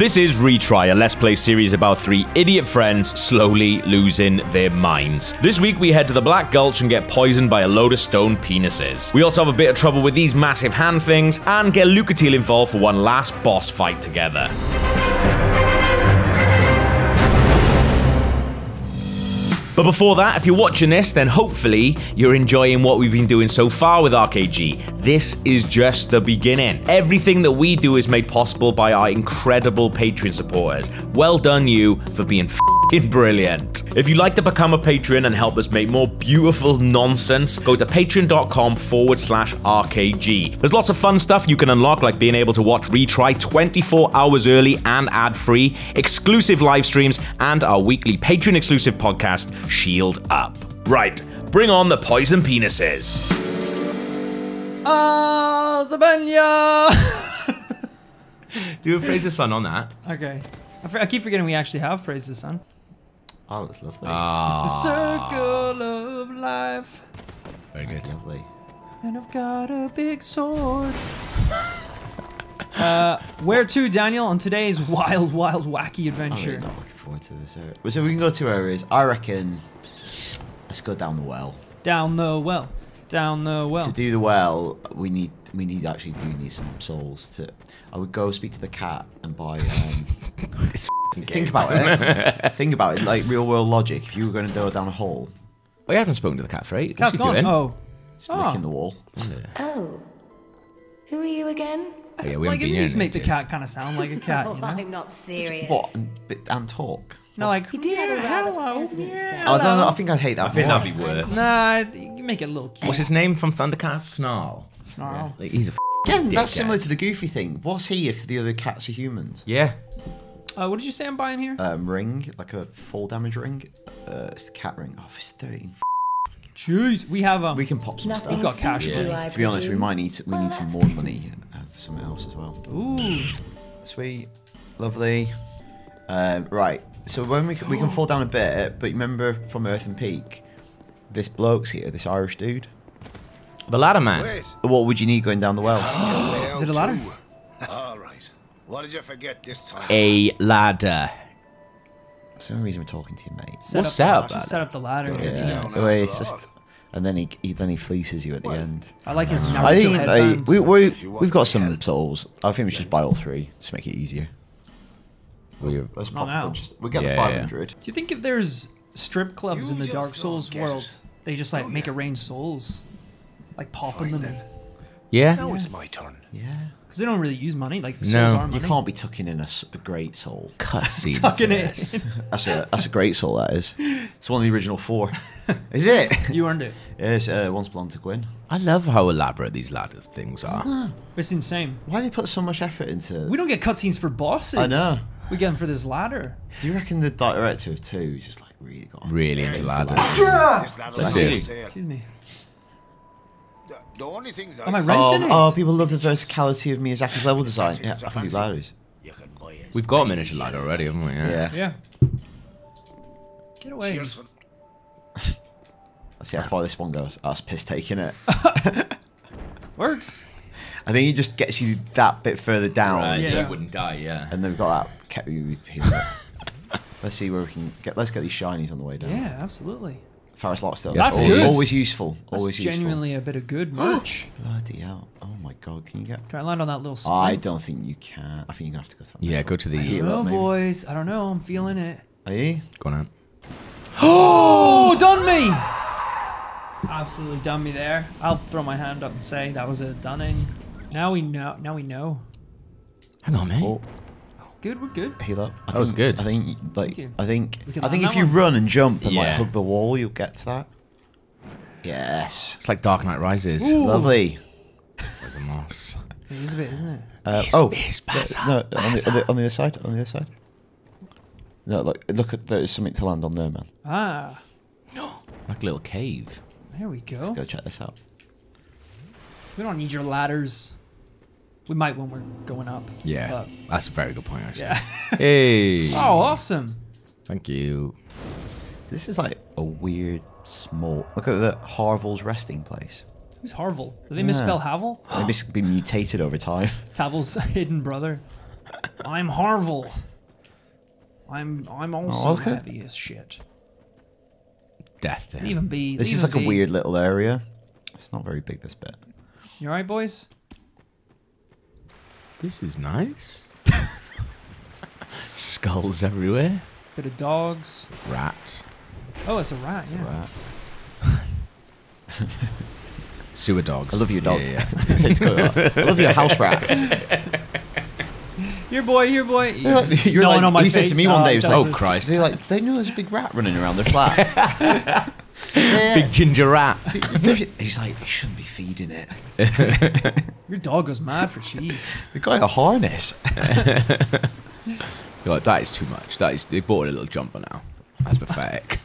This is Retry, a Let's Play series about three idiot friends slowly losing their minds. This week we head to the Black Gulch and get poisoned by a load of stone penises. We also have a bit of trouble with these massive hand things and get Lucatiel involved for one last boss fight together. But before that, if you're watching this, then hopefully you're enjoying what we've been doing so far with RKG. This is just the beginning. Everything that we do is made possible by our incredible Patreon supporters. Well done, you, for being f***ing brilliant. If you'd like to become a patron and help us make more beautiful nonsense, go to patreon.com forward slash RKG. There's lots of fun stuff you can unlock, like being able to watch Retry 24 hours early and ad free, exclusive live streams, and our weekly Patreon exclusive podcast, Shield Up. Right, bring on the poison penises. Ah, Zabenya! Do a praise the sun on that. okay. I, I keep forgetting we actually have Praise the Sun. Oh, that's lovely. Ah. It's the circle of life, Very good. lovely. and I've got a big sword. uh, where to, Daniel, on today's wild, wild, wacky adventure? I'm really not looking forward to this area. So we can go two areas. I reckon. Let's go down the well. Down the well. Down the well. To do the well, we need we need actually do need some souls. To I would go speak to the cat and buy. Um, think about it. think about it. Like real world logic. If you were going to go down a hole, oh, We haven't spoken to the cat for eight. Cat's gone. Oh. just Oh. licking ah. the wall. Oh. Who are you again? Oh, yeah, we Like, haven't at been here least in make the ages. cat kind of sound like a cat, Oh, you know? I'm not serious. What and, but- and talk? No, like, You do have a rather peasant sound. I don't know. I think I'd hate that. I think that'd be worse. nah, you can make it a little cute. What's his name from Thundercats? Snarl. Snarl. Like, he's a f- Again, that's dickhead. similar to the Goofy thing. What's he if the other cats are humans? Yeah. Uh, what did you say I'm buying here? Um, ring, like a full damage ring. Uh, it's the cat ring. Oh, it's 13. Jeez, we have um. We can pop some stuff. We've got cash to money. To be honest, we might need we need some more money uh, for something else as well. Ooh. Sweet, lovely. Uh, right, so when we we can fall down a bit, but remember from Earthen Peak, this bloke's here, this Irish dude. The ladder man. Wait. What would you need going down the well? Is it a ladder? All right. What did you forget this time? A ladder. That's the only reason we're talking to you, mate. Set What's up, up, Just set up the ladder. Yeah, the way it's just, and then he, he then he fleaces you at the end. I like his Naruto I think headband. we we we've got to some help. souls. I think we should just buy all three just to make it easier. We uh, Let's pop a now. bunch. of- We get Yeah, the yeah. 500. Do you think if there's strip clubs You in the Dark Souls world, it. they just like oh, make it rain souls, like popping them? Yeah. Now it's my turn. Yeah. Because they don't really use money. Like No. souls are You can't be tucking in a great soul. Cutscene. Tucking for it. That's a that's a great soul. That is. It's one of the original four. is it? You earned it. Yes. Uh, once belonged to Gwyn. I love how elaborate these ladders things are. It's insane. Why do they put so much effort into? We don't get cutscenes for bosses. I know. We get them for this ladder. Do you reckon the director of two is just like really got? Really into ladders. This ladder's That's it. Excuse me. The, the only things I Am I see- renting oh, it? Oh, oh, people love the verticality of Miyazaki's level design. Yeah, I can do ladders. You can buy it. We've got a miniature ladder already, haven't we? Yeah. Yeah. Get away. Cheers for Let's see how far this one goes. That's piss taking it. Works. I think he just gets you that bit further down, Right, Yeah. you wouldn't die, yeah. and then we've got that kept you healed. Let's see where we can get. Let's get these shinies on the way down. Yeah, absolutely. Pharros' Lockstone. That's always, good. Always useful. That's Always useful. genuinely a bit of good merch. Bloody hell! Oh my god! Can you get? Try and land on that little splint. I don't think you can. I think you're gonna have to go to that. Yeah, go to the- Heal maybe. boys, I don't know. I'm feeling it. Are you? Go on out. Oh, done me! Absolutely done me there. I'll throw my hand up and say that was a dunning. Now we know. Now we know. Hang on, mate. Oh, Good, we're good. heal up. I That was good. I think like you. I think can I think if that you one. run and jump and like Yeah. hug the wall, you'll get to that. Yes. It's like Dark Knight Rises. Ooh. Lovely. There's a moss. It is a bit, isn't it? Uh, It's- oh, it's no, Baza, no, on the, on, the, on the other side, on the other side. No, look, look at there's something to land on there, man. Ah, Like a little cave. there we go. Let's go check this out. We don't need your ladders. We might when we're going up. Yeah. but- That's a very good point, actually. yeah. Hey. oh, awesome. Thank you. This is like a weird small. Look at the Harvel's resting place. Who's Harvel? Did they misspell Havel? Maybe it's been mutated over time. Tavel's hidden brother. I'm Harville. I'm I'm also Oh, okay. heavy as shit. Death. to him. Even be. This is even like a weird little area. It's not very big. This bit. You alright, boys? This is nice. Skulls everywhere. Bit of dogs. Rat. Oh, it's a rat. yeah. Rat. Sewer dogs. I love your dog. Yeah, yeah. Saints go, I love your house rat. Here, boy. your boy. You're No, like, no, my he said to me one day, he was does like. Oh, Christ. They're like, they know there's a big rat running around their flat. Big ginger rat. He's like, you shouldn't be feeding it. Your dog goes mad for cheese. The guy a harness. You're like, that is too much. That is. They bought a little jumper now. That's pathetic.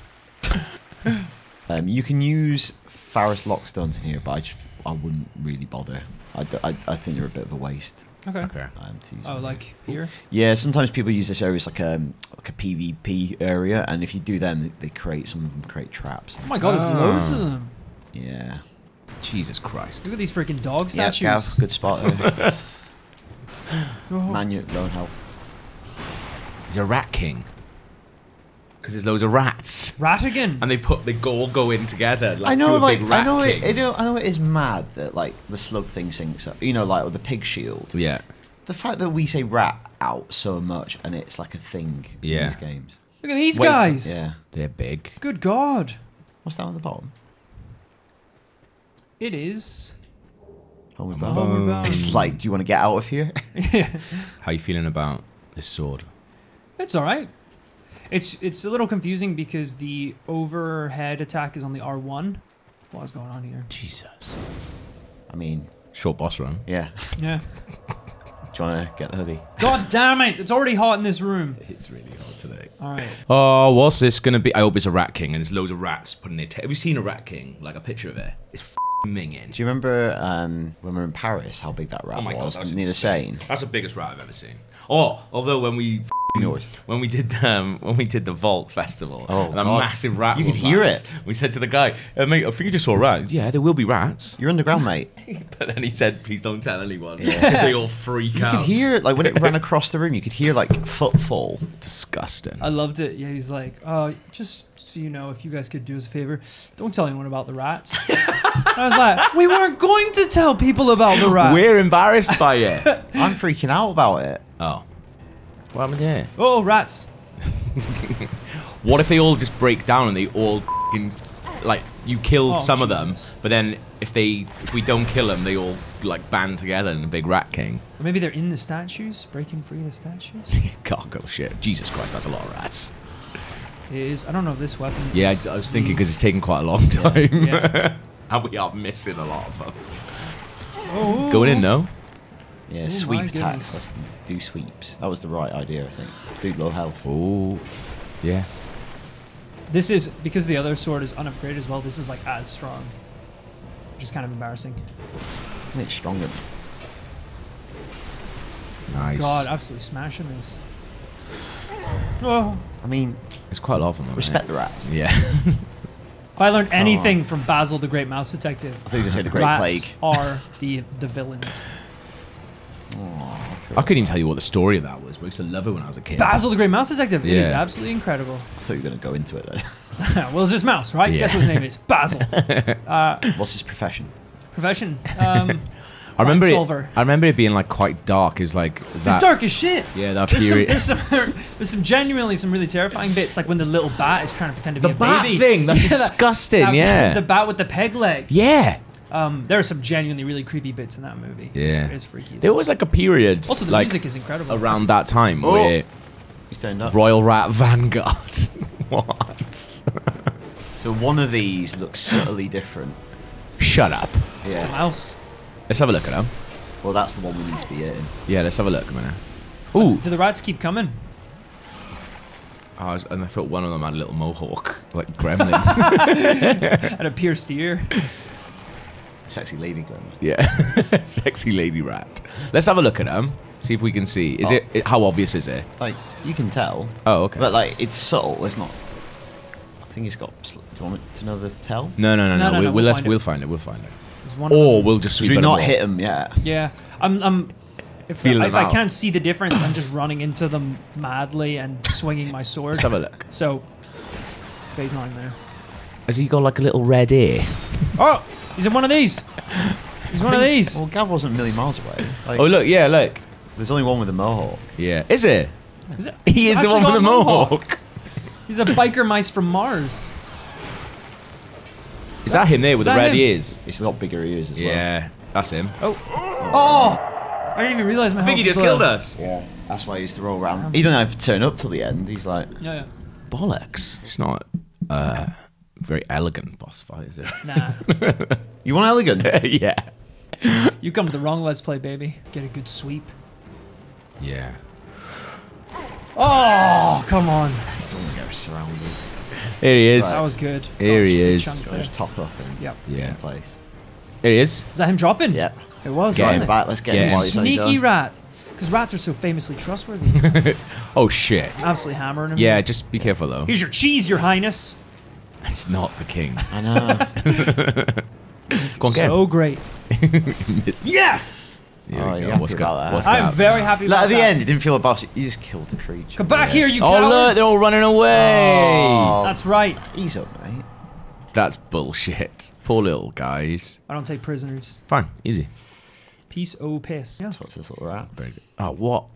Um, you can use Pharros' Lockstones in here, but I, just, I wouldn't really bother. I, I, I think they're a bit of a waste. Okay. okay. Um, to use Oh, like here. Yeah, sometimes people use this area as like a like a PvP area, and if you do them, they- they create some of them create traps. Oh my god, there's Ah. loads of them. Yeah. Jesus Christ. Look at these freaking dog Yeah, statues. Gav, good spot there. Oh. Man, you're low health. He's a rat king. Because there's loads of rats. Ratigan. And they put they go, all go in together. Like, I do know, a like big I know, it, king. I know, I know, it is mad that like the slug thing sinks up. You know, like with the pig shield. Yeah. The fact that we say rat out so much and it's like a thing Yeah. in these games. Look at these Wait, guys. Yeah. They're big. Good God. What's that on the bottom? It is. Homeward Bound. Bound. Homeward Bound. It's like, do you want to get out of here? yeah. How are you feeling about this sword? It's all right. It's it's a little confusing because the overhead attack is on the R1. What's going on here? Jesus. I mean, Short boss run. yeah. Yeah. Do you want to get the hoodie? God damn it! It's already hot in this room. It's really hot today. All right. Oh, what's this gonna be? I hope it's a rat king, and there's loads of rats putting their. Ta- Have you seen a rat king? Like a picture of it? It's f***ing minging. Do you remember um, when we were in Paris how big that rat Oh my god, was that's near the insane. Seine? That's the biggest rat I've ever seen. Oh, although when we Yours. when we did um, when we did the Vault Festival, Oh, and a God. massive rat, You could hear it. We said to the guy, uh, "Mate, I think you just saw a rat." Yeah, there will be rats. You're underground, mate. But then he said, "Please don't tell anyone," Yeah. because they all freak You out. could hear it, like when it ran across the room, you could hear like footfall. Disgusting. I loved it. Yeah, he's like, uh, just so you know, if you guys could do us a favor, don't tell anyone about the rats. I was like, we weren't going to tell people about the rats. We're embarrassed by it. I'm freaking out about it. oh, what happened here? Oh, rats. What if they all just break down and they all f***ing, like you kill Oh, some of them, but then if they if we don't kill them, they all like band together in a big rat king. Or maybe they're in the statues, breaking free of the statues. God, oh shit, Jesus Christ, that's a lot of rats. It is I don't know if this weapon. Yeah, I, I was thinking because it's taken quite a long time, Yeah. and we are missing a lot of them. Oh, Going in, no? Yeah, Oh sweep attacks. Let's do sweeps. That was the right idea, I think. Do low health. Oh, yeah. This is because the other sword is unupgraded as well. This is like as strong, which is kind of embarrassing. I think it's stronger. Nice. God, absolutely smashing this. Oh, I mean, it's quite a lot of them. respect the rats. Yeah. if I learned anything from Basil the Great Mouse Detective, I thought you were going to say the Great rats Plague. are the the villains. I couldn't even tell you what the story of that was. But I used to love it when I was a kid. Basil the Great Mouse Detective. It is Yeah. absolutely incredible. I thought you were going to go into it though. well, it's just Mouse, right? Yeah. Guess what his name is? Basil. What's his profession? Profession. Um, I remember solver. it. I remember it being like quite dark. Is like that. it's dark as shit. Yeah, that There's some, period. there's some, there's some genuinely some really terrifying bits, like when the little bat is trying to pretend to The be a bat baby. thing, that's that- disgusting, that- yeah. The bat with the peg leg. Yeah. Um, there are some genuinely really creepy bits in that movie. It's- Yeah. It's, freaky. There was like a period. Also, the like, music is incredible. around that time Oh. where He's turned up. Royal Rat Vanguard. what? So one of these looks subtly different. Shut up. It's a Yeah. mouse. Let's have a look at them. Well, that's the one we need to be hitting. Yeah, let's have a look a minute. Ooh. Do the rats keep coming? I was, and I thought one of them had a little mohawk, like gremlin. and a pierced ear. Sexy lady grandma. yeah. Sexy lady rat. Let's have a look at them. See if we can see. Is Oh. it, it? How obvious is it? Like, you can tell. Oh, okay. But, like, it's subtle. It's not. I think it's got. sl- Do you want me to know the tell? no, no, no, No, no. no, we, no, we'll, we'll let's, find it. we'll find it. We'll find it. There's one. Or we'll just sweep we not hit him yet? Yeah, I'm. I'm. if, Feeling if I can't see the difference, I'm just running into them madly and swinging my sword. Let's have a look. So, okay, he's not in there. Has he got like a little red ear? Oh, he's in one of these. He's one of these. Well, Gav wasn't a million miles away. Like, Oh look, yeah, look. There's only one with a mohawk. Yeah. Is it? Is it- He is the one with the a mohawk. mohawk. He's a biker mice from Mars. Is that him there with the red him? ears? He's got bigger ears as well. Yeah, that's him. Oh, oh! I didn't even realize my. I think he just killed low. us. Yeah. That's why he used to roll around. He don't have to turn up till the end. He's like, Yeah, yeah. Bollocks. It's not uh, very elegant boss fight, is it? Nah, you want elegant? yeah. you come to the wrong Let's Play, baby. Get a good sweep. Yeah. Oh, come on. don't want to get surrounded. Here he is. That was good. Here Oh, he is. chunk So just top up and Yep. Yeah. place. Here he is. Is that him dropping? Yep. It was. Get wasn't him it? back. Let's get Get him him. while he's on his Sneaky rat. Because rats are so famously trustworthy. Oh shit. Absolutely hammering him. Yeah, just be careful though. Here's your cheese, your highness. It's not the king. I know. Go on, So him. great. yes! Here Oh, we you're go. What's about go- what's I'm very happy Like, about at the that. end, he didn't feel a boss. He just killed the creature. Come back here, you Oh cowards! look, they're all running away. Oh. That's right. Ease up, mate. That's bullshit. Poor little guys. I don't take prisoners. Fine, easy. Peace, oh piss. Yeah. So what's this little rat? Very good. Oh, what?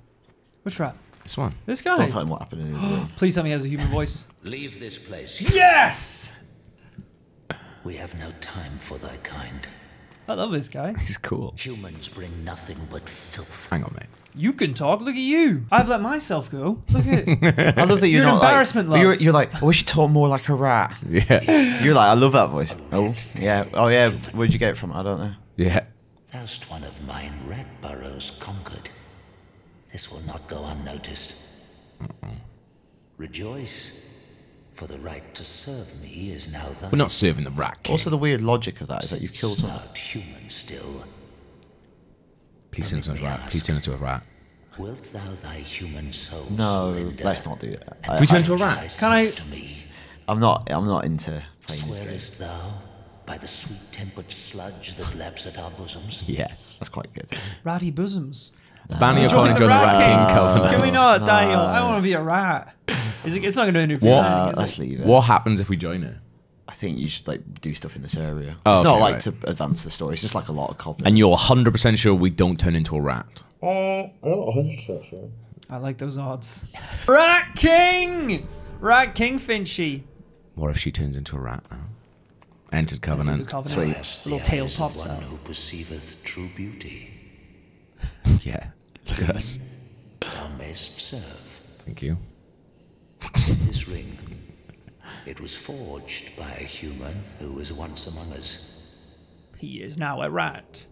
Which rat? This one. This guy. Don't tell him what happened in the room. Please tell me he has a human voice. Leave this place. yes! We have no time for thy kind. I love this guy. He's cool. Humans bring nothing but filth. Hang on, mate. You can talk. Look at you. I've let myself go. Look at I love that you're, You're an not embarrassment, like, You're, love. you're like, I wish you talked more like a rat. Yeah. You're like, I love that voice. Oh, yeah. Oh, yeah. Where'd you get it from? I don't know. Yeah. Thou'st one of mine rat burrows conquered. This will not go unnoticed. Rejoice, for the right to serve me is now thine. We're not serving the rat king. Also, the weird logic of that is that you've killed someone. not human still. Please turn into a rat. Please turn into a rat. Wilt thou thy human soul No, surrender? let's not do that. and I, we turn into a rat? Can I- me? I'm not. I'm not into playing this game. Swearest thou by the sweet-tempered sludge that laps at our bosoms? Yes. That's quite good. ratty bosoms. Banning your Join corner the rat rat king king. covenant. Can we not, Daniel? I don't want to be a rat. Is it, it's not going to interfere. What? with Uh, anything, is let's it? leave it. What happens if we join it? I think you should like do stuff in this area. Oh, it's not okay, like right. to advance the story. It's just like a lot of confidence. And you're 100% sure we don't turn into a rat? Uh, I like those odds. Rat King! Rat King Finchy. What if she turns into a rat now? Entered The covenant. covenant. Past Little tail eyes of pops out. who perceiveth true beauty. Yeah. Look at us. Thou mayst serve. Thank you. This ring, it was forged by a human who was once among us. He is now a rat.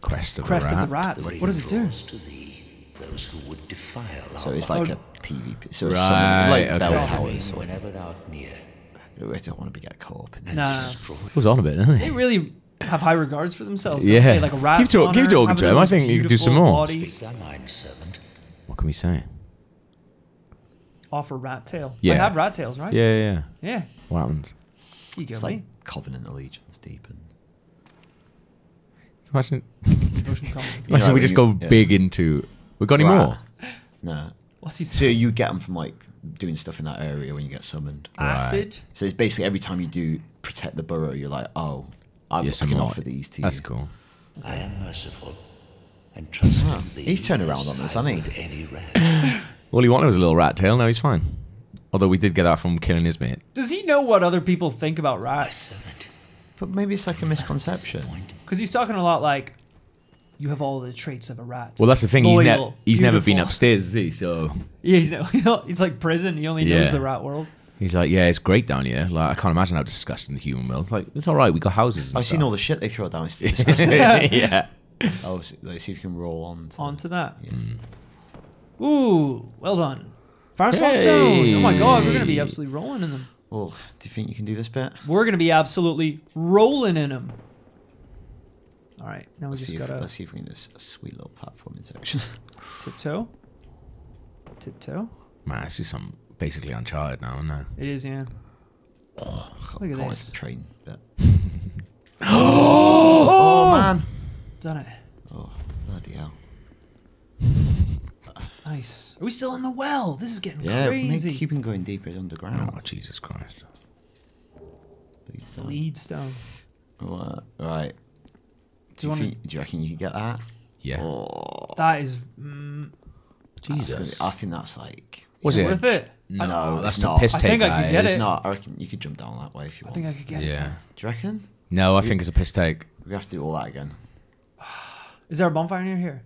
Crest of Crest the rat. of the rat. The What does it do? draws to thee those who would defile so our it's love. like a PvP. So it's Right, something like okay. bell Come towers. in whenever thou art near. I don't want to be get caught up in this. Nah. Destroy Goes on a bit, doesn't They he? really have high regards for themselves. Yeah. they? Like a rat. Keep talk- keep talking having to him. I think you could do some more. Bodies. thy mind, servant. What can we say? Offer rat tail. Yeah. I have rat tails, right? Yeah, yeah, yeah. Yeah. What happens? You go It's me. like Covenant allegiance deepened. Imagine, Devotion comes. imagine know, we just you- go yeah. big into. We got any Rat. more? No. What's he So you get them from like doing stuff in that area when you get summoned. Acid. So it's basically every time you do protect the burrow, you're like, oh, I'm, Yes, I can more. offer these to That's you. cool. I am merciful, and trust ah, in thee. he's turned around on us, I hasn't he? Any. All he wanted was a little rat tail. Now he's fine. Although we did get that from killing his mate. Does he know what other people think about rats? But maybe it's like a misconception. Because he's talking a lot like, you have all the traits of a rat. Well, that's the thing. He's, ne- he's never been upstairs, is he? So Yeah, he's, he's like prison. He only knows the rat world. He's like, yeah, it's great down here. Like, I can't imagine how disgusting the human world. Like, it's all right. We got houses. And I've seen all the shit they throw down. It's stuff. disgusting. yeah. oh, so, let's see if you can roll on. To, Onto that. Hmm. Ooh, well done. Firesong Stone. Oh my god, we're gonna be absolutely rolling in them. Well, do you think you can do this bit? We're gonna be absolutely rolling in them. All right, now we Let's see, just if, gotta let's see if we can do this a sweet little platforming section. tiptoe. Tiptoe. Man, this is some basically Uncharted now, isn't it? It is, yeah. Oh, Look at this. train bit. oh, man! Done it. Oh, bloody hell. Nice. Are we still in the well? This is getting Yeah, crazy. make, keep him going deeper underground. Oh, Jesus Christ. Please don't. Lead stone. What? Right. Do you you, wanna- think, do you reckon you can get that? Yeah. Oh, That is mm, gonna Jesus. I think that's like. Was it it? worth it. No, No, that's it's not. piss I take. think I could that get is. it. No, I reckon you could jump down that way if you want. I want. think I could get it. Yeah. Do you reckon? No, I think it's a piss take. We have to do all that again. Is there a bonfire near here?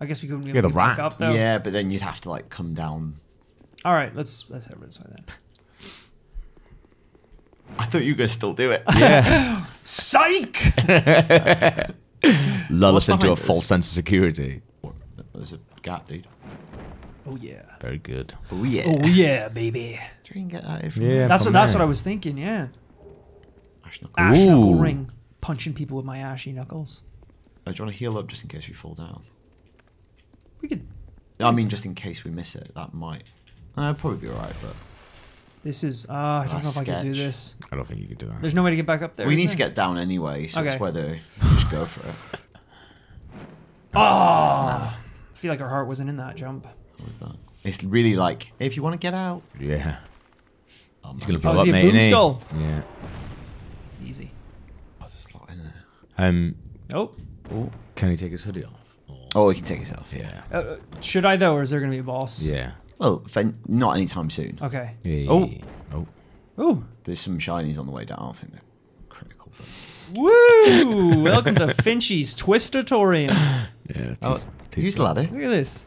I guess we couldn't be Yeah, able the to back rat. up though. Yeah, but then you'd have to like come down. All right, let's let's head this way then. I thought you were gonna still do it. Yeah. Psych! Lull What's us into a behind us? false sense of security. There's a gap, dude. Oh yeah. Very good. Oh yeah. Oh yeah, baby. Do you can get that Yeah. there? That's from what that's what I was thinking. Yeah. Ash knuckle. Ash knuckle ring, punching people with my ashy knuckles. Oh, do you want to heal up just in case we fall down? We could. I mean, just in case we miss it, that might. Uh, it'd probably be alright, but This is. Uh, I don't know if I can do this. I don't think you can do that. There's no way to get back up there. we is need to get down anyway, so Okay. it's whether you just go for it. I feel like our heart wasn't in that jump. But It's really like, if you want to get out, Yeah. oh, He's man, gonna Oh, blow is up, he a mate. boom skull? Yeah. Easy. oh, there's a lot in there. Um. Oh. Oh, Can he take his hoodie off? Or- oh, he can take his off. Yeah. Uh, uh, should I though, or is there gonna be a boss? Yeah. Well, not anytime soon. Okay. Yeah. Oh. Oh. Ooh. There's some shinies on the way down. I think they're critical. But... Woo! Welcome to Finchy's Twistatorium. Yeah. Oh, please- please use the ladder. Look at this.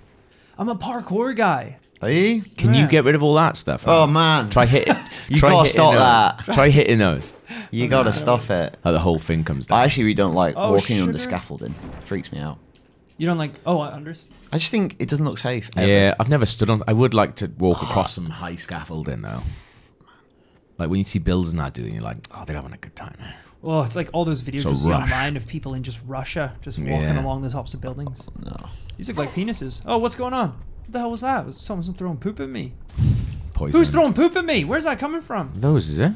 I'm a parkour guy. Are you? Can Yeah. you get rid of all that stuff? Oh man? man, Try hitting. You try gotta hitting stop those. that. Try hitting those. you gotta stop it. Like the whole thing comes down. I actually really don't like Oh, walking under sugar. scaffolding. freaks me out. You don't like? Oh, I understand. I just think it doesn't look safe. ever. Yeah, I've never stood on. I would like to walk ah. across some high scaffolding though. Like when you see builders and that doing, you're like, oh, they're having a good time. Oh, it's like all those videos So you see rush. online of people in just Russia just walking Yeah. along the tops of buildings. Oh, no. These look like penises. Oh, what's going on? What the hell was that? Was someone throwing poop at me? Poison. Who's throwing poop at me? Where's that coming from? those? Is it?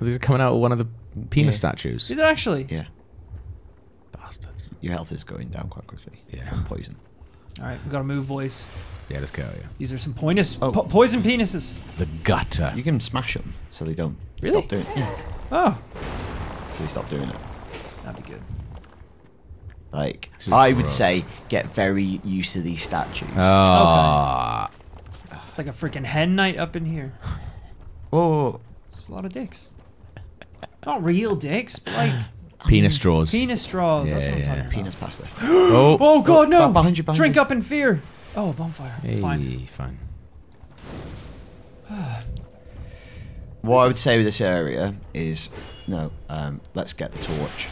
Are coming out of one of the penis Yeah. statues? Is it actually? Yeah. Bastards. Your health is going down quite quickly. Yeah. From poison. All right, we gotta move, boys. Yeah, let's go. Yeah. These are some pointless, Oh. po- poison penises. The gutter. You can smash them so they don't Really? stop doing it. Yeah. Oh, So they stop doing it. that'd be good. Like This is I would gross. say, get very used to these statues. Ah. It's like a freaking hen night up in here. Whoa. It's a lot of dicks. Not real dicks, but like Penis straws. penis straws. That's what I'm Yeah, talking yeah. about. Penis pasta. Oh. Oh god, no! Behind you, behind Drink you. up in fear. Oh, bonfire. Hey, Fine. fine. What I would say with this area is, no, um, let's get the torch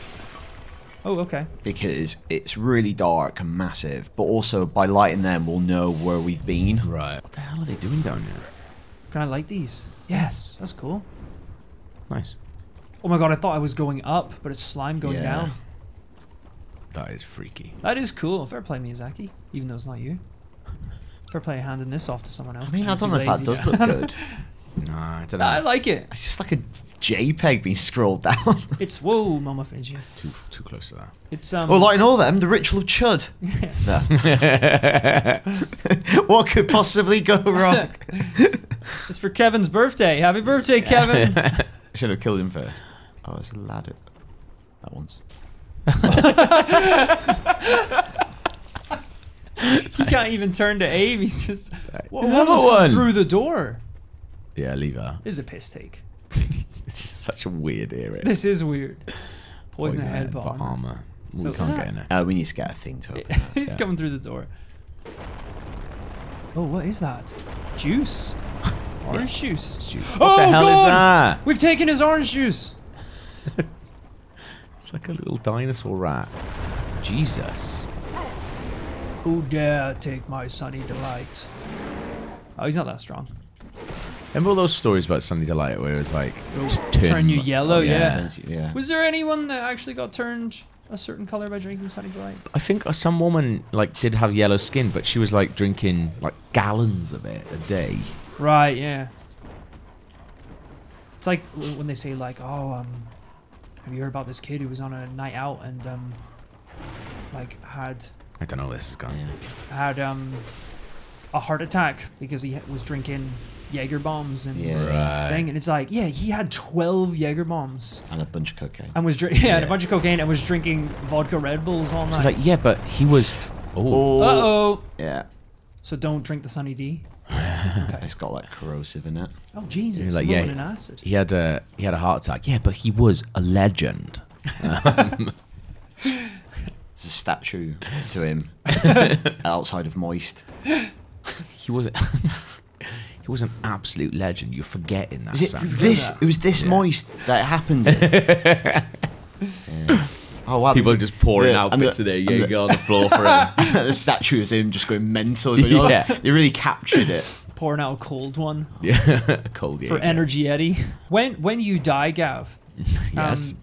Oh, okay. because it's really dark and massive. But also by lighting them, we'll know where we've been. Right. What the hell are they doing down there? Can I light these? Yes, that's cool. Nice. Oh my god, I thought I was going up, but it's slime going Yeah. down. That is freaky. That is cool. Fair play, Miyazaki. Even though it's not you. Fair play handing this off to someone else. I mean, 'cause I don't know if that does look good. Nah, I don't I like it. It's just like a JPEG being scrolled down. It's whoa, Mama Finji. Too too close to that. It's um. well, like in all them, the ritual of Chud. What could possibly go wrong? it's for Kevin's birthday. Happy birthday, Kevin. Should have killed him first. Oh, it's a ladder. That one's. he can't even turn to aim. He's just. What, what another one. through the door? Yeah, leave her. This is a piss take. This is such a weird era. This is weird. Poison, Poison head head bomb. armor. So we can't get in it. Uh, we need to get a thing to open. He's Yeah. coming through the door. Oh, what is that? Juice. Orange juice. What oh, the hell God! is that? We've taken his orange juice. It's like a little dinosaur rat. Jesus. Who dare take my sunny delight? Oh, he's not that strong. Remember all those stories about Sunny Delight where it was like It'll turn you yellow, yeah. Turns you- yeah. Was there anyone that actually got turned a certain color by drinking sunny delight? I think uh, some woman like did have yellow skin, but she was like drinking like gallons of it a day. Right, yeah. It's like when they say like, "Oh, um, have you heard about this kid who was on a night out and um, like had I don't know where this is going. Yeah. had um, a heart attack because he was drinking Jaeger bombs and Yeah. Right. thing. And it's like, yeah, he had 12 Jaeger bombs And a bunch of cocaine. and was drinking yeah, and a Yeah. bunch of cocaine and was drinking vodka Red Bulls all She's night. like, yeah, but he was. Oh, uh oh. Yeah. So don't drink the Sunny D. It's got like corrosive in it. Oh Jesus! like, Like, yeah. in acid. he had a he had a heart attack. Yeah, but he was a legend. It's a statue to him outside of Moist. He was. He was an absolute legend. You're forgetting that. Is it Sam. this? It was this Moist that it happened. in? Yeah. Oh wow! People the- are just pouring the- out and the- of their and the- Jaeger on the floor for him. the statue is him just going mental. Going, oh, Yeah. They really captured it. Pouring out a cold one yeah, cold for Jaeger. Energy Eddie. When when you die, Gav, Yes. um,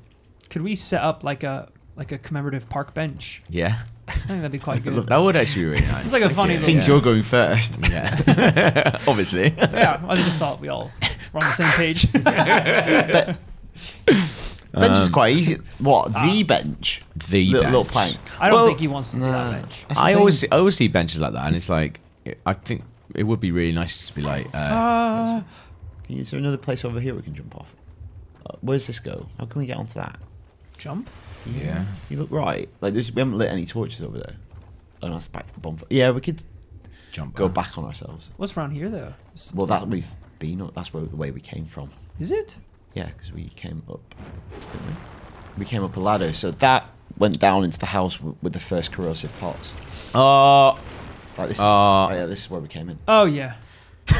could we set up like a like a commemorative park bench? yeah. I think that'd be quite good. That would actually be really nice. It's like a funny little. Things you're going first. yeah. Obviously. Yeah, I just thought we all were on the same page. but, bench is quite easy. What the bench? The little, little plank. I don't Well, think he wants to do nah. that bench. That's I always see, I always see benches like that, and it's like I think it would be really nice to be like. Uh, Uh, Can you- Is there another place over here we can jump off? Uh, where's this go? How can we get onto that? jump. Yeah. You look right. Like there's, we haven't lit any torches over there. Oh, no, that's back to the bonfire. Yeah, we could Jump. go out. back on ourselves. What's around here though? Some Well, that we've been. up- That's where the way we came from. is it. Yeah, because we came up, didn't we? We came up a ladder, so that went down into the house w- with the first corrosive pots. Uh, Like this. Uh, oh, yeah, this is where we came in. Oh yeah.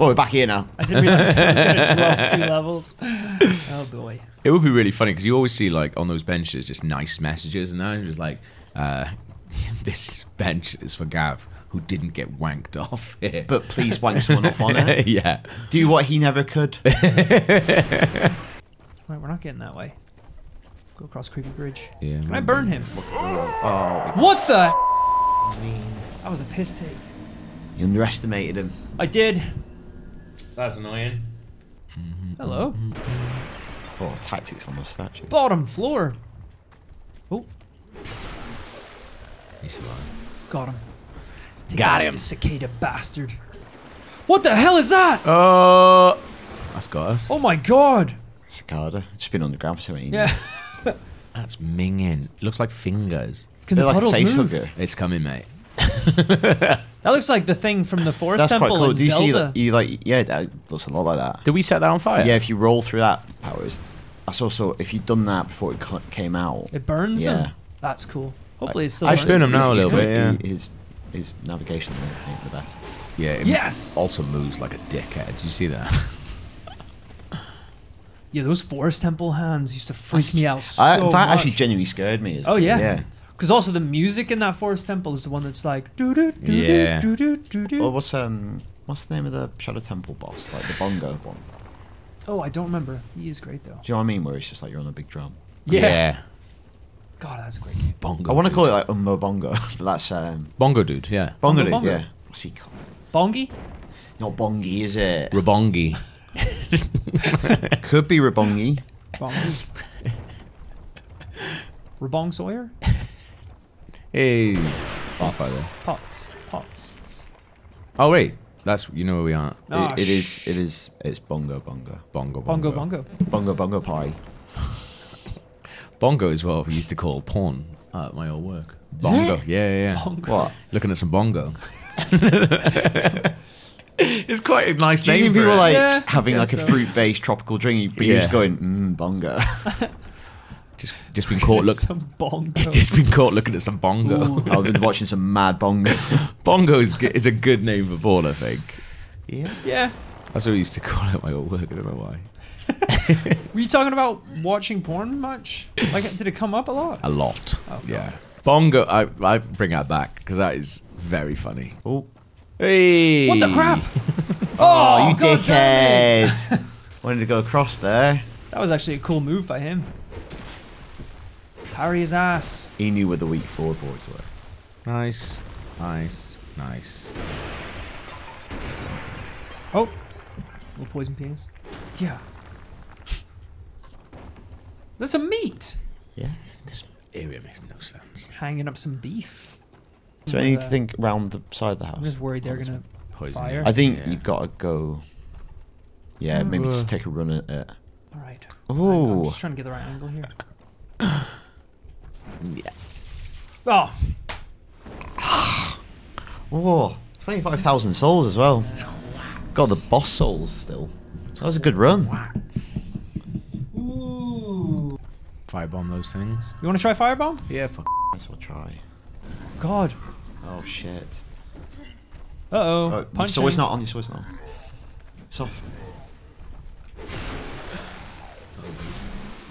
Oh, we're back here now. I didn't realize I was gonna drop two levels. Oh boy. It would be really funny because you always see like on those benches just nice messages and that, and just like, uh, this bench is for Gav who didn't get wanked off here. But please wank someone off on it. yeah. Do what he never could. Right, we're not getting that way. Go across Creepy Bridge. Yeah. Can I burn him? Oh, What the? That was a piss take. you underestimated him. I did. That's annoying. Hello. Oh, tactics on the statue. Bottom floor. Oh, He's alive. got him. Take Got him. Cicada bastard. What the hell is that? Uh, that's got us. Oh my god. Cicada. Just been underground for 17 Yeah. That's minging. It looks like fingers. Can They're the like puddles move? hugger. It's coming, mate. That looks like the thing from the Forest That's quite Temple cool. in Do you see Zelda. that? You like, yeah, that looks a lot like that. Did we set that on fire? Yeah, if you roll through that powers, that's also if you'd done that before it came out. it burns Yeah. them. That's cool. Hopefully it still I burns spin him now a little he's bit, good. His his navigation ain't the best. Yeah. It Yes! Also moves like a dickhead. Did you see that? Yeah, those Forest Temple hands used to freak me out so I, that actually genuinely scared me. as Oh kid, yeah. yeah. Because also the music in that Forest Temple is the one that's like doo doo doo Yeah. doo doo doo doo. Well, what's um, what's the name of the Shadow Temple boss? Like the bongo one. Oh, I don't remember. He is great though. Do you know what I mean? Where it's just like you're on a big drum. Yeah. God, that's a great game. Bongo. I want to dude. call it like Umbo Bongo, but that's um, Bongo dude. Yeah. Bongo, Bongo dude, Bongo. yeah. What's he called? Bongi? Not Bongi, is it? Rabongi. Could be Rabongi. Bongi. Rabong Sawyer? Hey. Pots. Pots. Pots. Oh wait, that's you know where we are. Ah, it, it is. It is. It's Bongo Bongo. Bongo. Bongo Bongo. bongo. Bongo Bongo party. Bongo is what we used to call porn at my old work. Bongo. Yeah, yeah, yeah. Bongo. What? Looking at some bongo. it's quite a nice Do you name think for people it. like Yeah, having like guess a fruit-based tropical drink, but you're just going mmm bongo? just just been caught look Some bongo. just been caught looking at some bongo. I've been watching some mad bongo. bongo is, is a good name for ball, I think. yeah. yeah. That's what we used to call it my old work. I don't know why. Were you talking about watching porn much? Like, did it come up a lot? A lot. Oh, yeah. Bongo. I I bring that back because that is very funny. Oh, Hey. What the crap? Oh, oh, you God dickhead! Wanted to go across there. That was actually a cool move by him. Parry his ass. He knew where the weak floorboards were. Nice. Nice. Nice. Oh, little poison penis. Yeah. That's some meat. Yeah. This area makes no sense. Hanging up some beef. Is there anything around the side of the house? I'm just worried they're Oh, gonna Poison fire. I think Yeah. you gotta go. Yeah, maybe Uh. just take a run at it. All right. Hang on, I'm Oh, just trying to get the right angle here. Yeah. oh twenty-five thousand souls as well. Got the boss souls still. That was a good run. ooh. Firebomb those things. You want to try firebomb? Yeah, fuck. Might as well try. God. Oh shit. Uh oh. Oh, your Punch. sword's not on. Your sword's not on. It's off.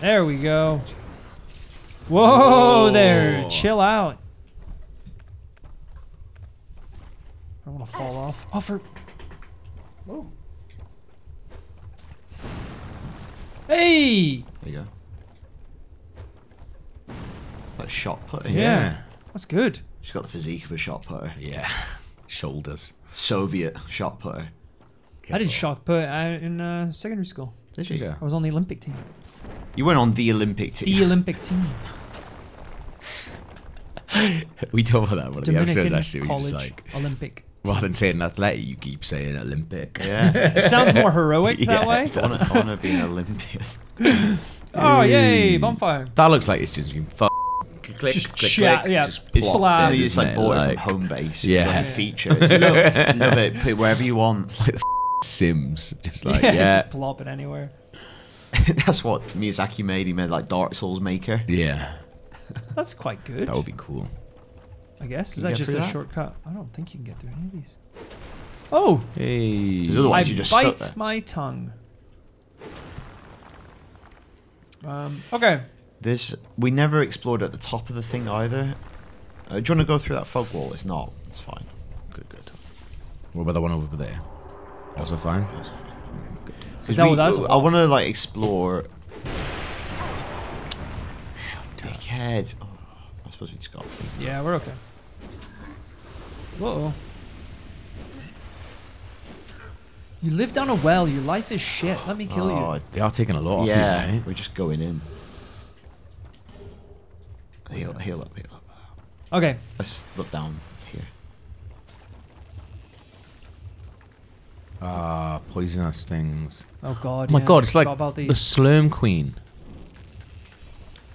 There we go. Whoa there. Chill out. I don't want to fall off. Oh, for. Whoa. Hey! There you go. It's like shot putter. Yeah. That's good. She's got the physique of a shot putter. Yeah. Shoulders. Soviet shot putter. I did shot put uh, in uh, secondary school. Did you? Yeah. I was on the Olympic team. You went on the Olympic team. The Olympic team. we talk about that one of the Dominican episodes actually. We College just like Olympic. rather than saying athletic, you keep saying Olympic. yeah. It sounds more heroic that Yeah, way. it I want to wanna be an Olympian. Oh, yay, bonfire. That looks like it's just been fu- click, Just click, chat- click, yeah, just it's plopped slab. in, just like it? bought it Like- from home base. Yeah. It's like a feature. It's love, love it. Put it wherever you want. like the Sims, just like yeah, yeah, just plop it anywhere. That's what Miyazaki made. He made like Dark Souls Maker. yeah. That's quite good. That would be cool. I guess. Can Is that just a that? shortcut? I don't think you can get through any of these. Oh! Hey, Because otherwise I you just stuck bite there. my tongue. Um, okay. This we never explored at the top of the thing either. Uh, do you want to go through that fog wall? It's not. It's fine. good, good. What about the one over there? Also fine. It's fine. Is 'Cause that we- that's I want to like explore. Dickhead. Oh, I suppose we just got. Yeah, we're okay. Whoa. You live down a well. Your life is shit. Let me kill Oh, you. They are taking a lot off yeah, you, mate. we're just going in. Heal, heal up, heal up. Okay. Let's look down here. Ah, poisonous things. Oh god. Oh my yeah, god, it's like about the. Slurm Queen.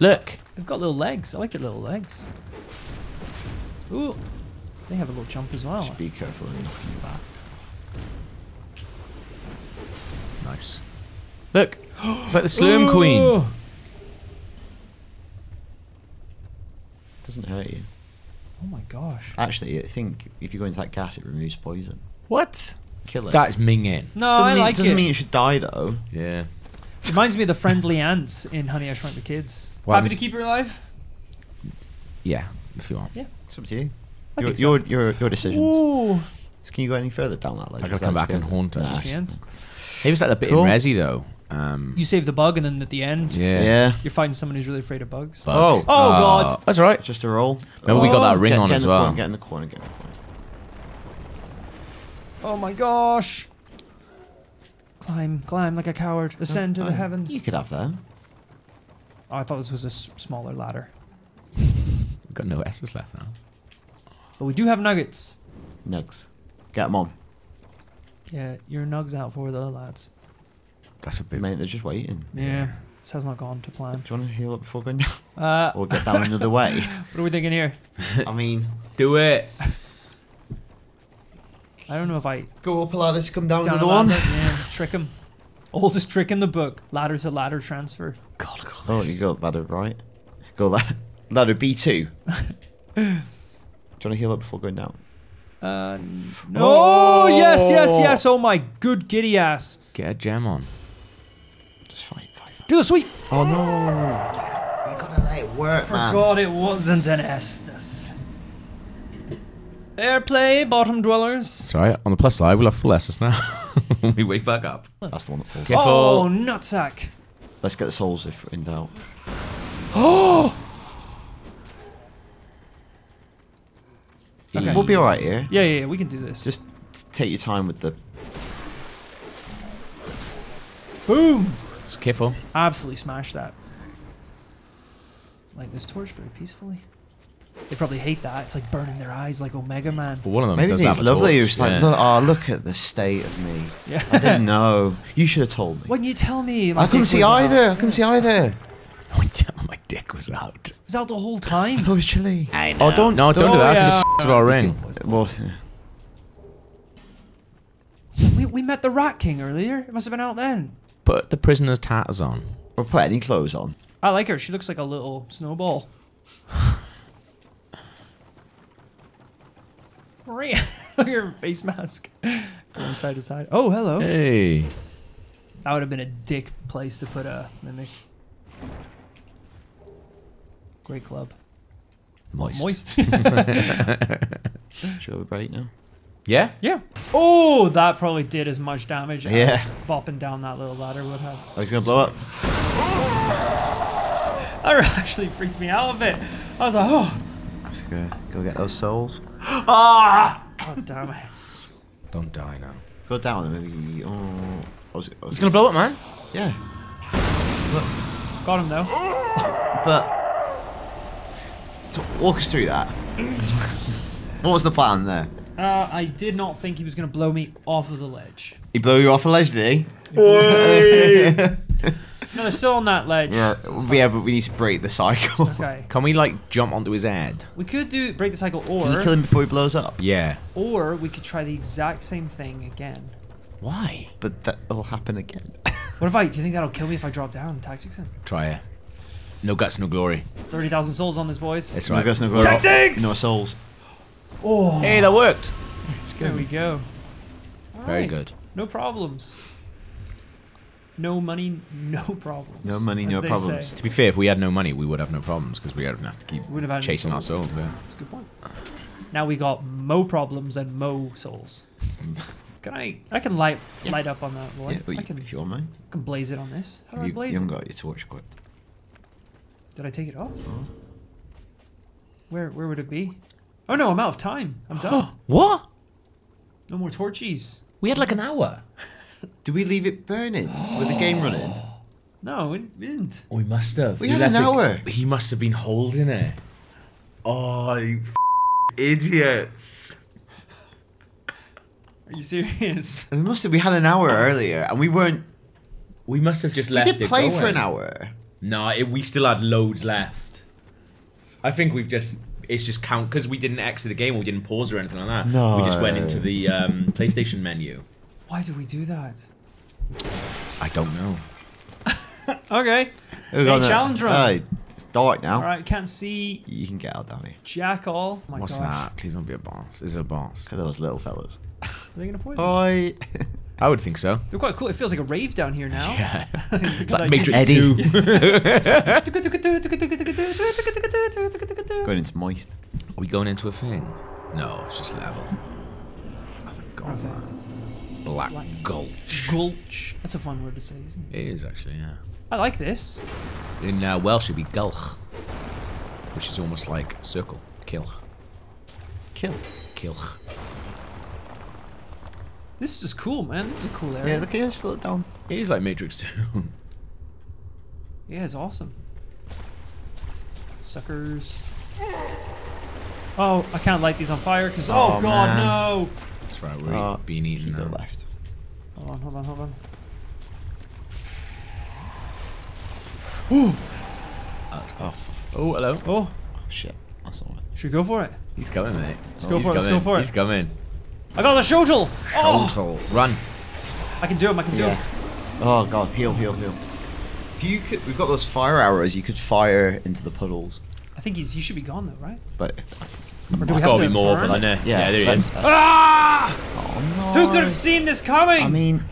Look. They've got little legs. I like their little legs. Ooh. They have a little jump as well. Just be careful of knocking you back. Nice. Look. It's like the Slurm Queen. Doesn't hurt you. Oh my gosh. Actually, I think if you go into that gas, it removes poison. What? Kill it. That is minging. No, doesn't I mean, like doesn't it. mean you should die though. Yeah. Reminds me of the friendly ants in Honey I Shrunk the Kids. What Happy happens- to keep her alive? Yeah, if you want. Yeah. It's up to you. I Your, think so. your, your, your decisions. Ooh. So can you go any further down that ledge? I gotta come back and haunt end? us. Nah, Just the end. Maybe it's like the bit Cool. in Resi though. Um, You save the bug, and then at the end, yeah. Yeah. you're fighting someone who's really afraid of bugs. Bug. Oh. Oh, Uh, God. That's right. Just a roll. Remember we got that Oh. ring get, on get as well. Corner, get in the corner. Get in the corner. Oh my gosh. Climb, climb like a coward. Ascend to Oh, the heavens. You could have that. Oh, I thought this was a s- smaller ladder. We've got no S's left now. But we do have nuggets. Nugs. Get them on. Yeah, your nugs out for the lads. That's a bit. Mate, they're just waiting. Yeah, this has not gone to plan. Do you want to heal up before going down? Uh, or get down another way? what are we thinking here? I mean, Do it. I don't know if I go up a ladder to come down, down another one. Yeah, trick him. Oldest trick in the book: ladder to ladder transfer. God, look Oh, you got ladder right. Go ladder, ladder B2. Do you want to heal up before going down? Uh, no. Oh, yes, yes, yes. Oh my good giddy ass. Get a gem on. Just fight, fight, fight. Do the sweep. Oh no! You gotta let it work, man. Forgot it wasn't an Estus. Airplay, bottom dwellers. Sorry, on the plus side, we'll have full S's now. when we wake back up. That's the one that falls. Careful. Oh, nutsack. Let's get the souls if in doubt. Okay. We'll be alright here. Yeah, yeah, yeah, we can do this. Just take your time with the. boom. So careful. Absolutely smash that. Light this torch very peacefully. They probably hate that. It's like burning their eyes like Omega Man. But one of them Maybe does it's have a lovely. torch, It's like, yeah. look, oh, look at the state of me. Yeah. I didn't know. You should have told me. Why didn't you tell me? I couldn't see was out? either. I couldn't see either. my dick was out. It was out the whole time. I thought it was chilly. I oh, know. Oh, don't. No, don't do that. yeah. Just about ring. Well, So we, we met the Rat King earlier. It must have been out then. Put the prisoner's tatters on. or put any clothes on. I like her. She looks like a little snowball. Look at her face mask. Going side to side. Oh, hello. Hey. That would have been a dick place to put a mimic. Great club. Moist. Moist. Should we break now? Yeah? yeah. Oh, that probably did as much damage as Yeah. bopping down that little ladder would have. Oh, he's gonna blow up. That actually freaked me out a bit. I was like, oh, i Let's go, go get those souls. Ah, god damn it. Don't die now. Go down and maybe. Oh, I was, I was He's gonna blow up, man. Yeah, Got him though. but to walk us through that. what was the plan there? Uh, I did not think he was going to blow me off of the ledge. He blew you off a ledge, did he? No, they're still on that ledge. Yeah, so it's yeah, but we need to break the cycle. Okay. Can we like jump onto his head? We could do break the cycle, Did you kill him before he blows up? Yeah. or we could try the exact same thing again. Why? But that will happen again. What if I? Do you think that'll kill me if I drop down tactics in? Try it. No guts, no glory. Thirty thousand souls on this, boys. That's right. no guts, no glory. Tactics! No souls. Oh, Hey, that worked. It's there good. we go. Very Alright. good. No problems. No money, no problems. No money, no problems. say. To be fair, if we had no money, we would have no problems because we wouldn't have to keep have chasing our souls. Yeah. That's a good point. Now we got mo problems and mo souls. Can I? I can light light up on that boy. Yeah, well, I you- can, if you want, mate. can blaze it on this. How do I blaze You, you haven't got your torch equipped. Did I take it off? Oh. Where where would it be? Oh no, I'm out of time. I'm done. What? no more torchies. We had like an hour. Did we leave it burning with the game running? No, we didn't. We must have. We had an hour. He must have been holding it. Oh, you idiots! Are you serious? We must have. We had an hour earlier, and we weren't. We must have just We left did it play going. for an hour. No, it, we still had loads left. I think we've just it's just count because we didn't exit the game, we didn't pause or anything like that. No, we just went into the um, PlayStation menu. Why do we do that? I don't know. Okay. Hey, Hey, challenge run. Hey, it's dark now. All right. Can't see You can get out down here. jack all. Oh What's gosh. that? Please don't be a boss. Is it a boss? Look at those little fellas. Are they gonna poison? me? Oi. I would think so. They're quite cool. It feels like a rave down here now. Yeah. it's It's like Matrix Eddie. 2. Going into moist. Are we going into a thing? No, it's just level. Oh, thank God, Okay. man. Black, Black. Gulch. Gulch. That's a fun word to say, isn't it? It is actually, yeah. I like this. In uh, Welsh, it'd be Gulch, which is almost like circle. Kilch. Kill. Kilch. This is cool, man. This is a cool area. Yeah, look here. Slow it down. It is like Matrix 2. Yeah, it's awesome. Suckers. Oh, I can't light these on fire because oh, Oh, god man. no! That's right, we're Oh, being eaten you go now. left. Hold on, hold on, hold on. That's close. Oh, hello. Oh, Oh shit. That's not worth. should we go for it? He's coming, mate. Let's go He's for it, let's coming. go for it. He's coming. I got the shotel! Oh, Total. Run. I can do him, I can do Yeah. him. Oh god, heal, heal, heal. If you could, we've got those fire arrows. You could fire into the puddles, I think he's, he should be gone though, right? but Or do There's we have got to to be more of burn? them, isn't there? yeah, Yeah, there he but- is. Ah! oh no. Who could have seen this coming? I mean,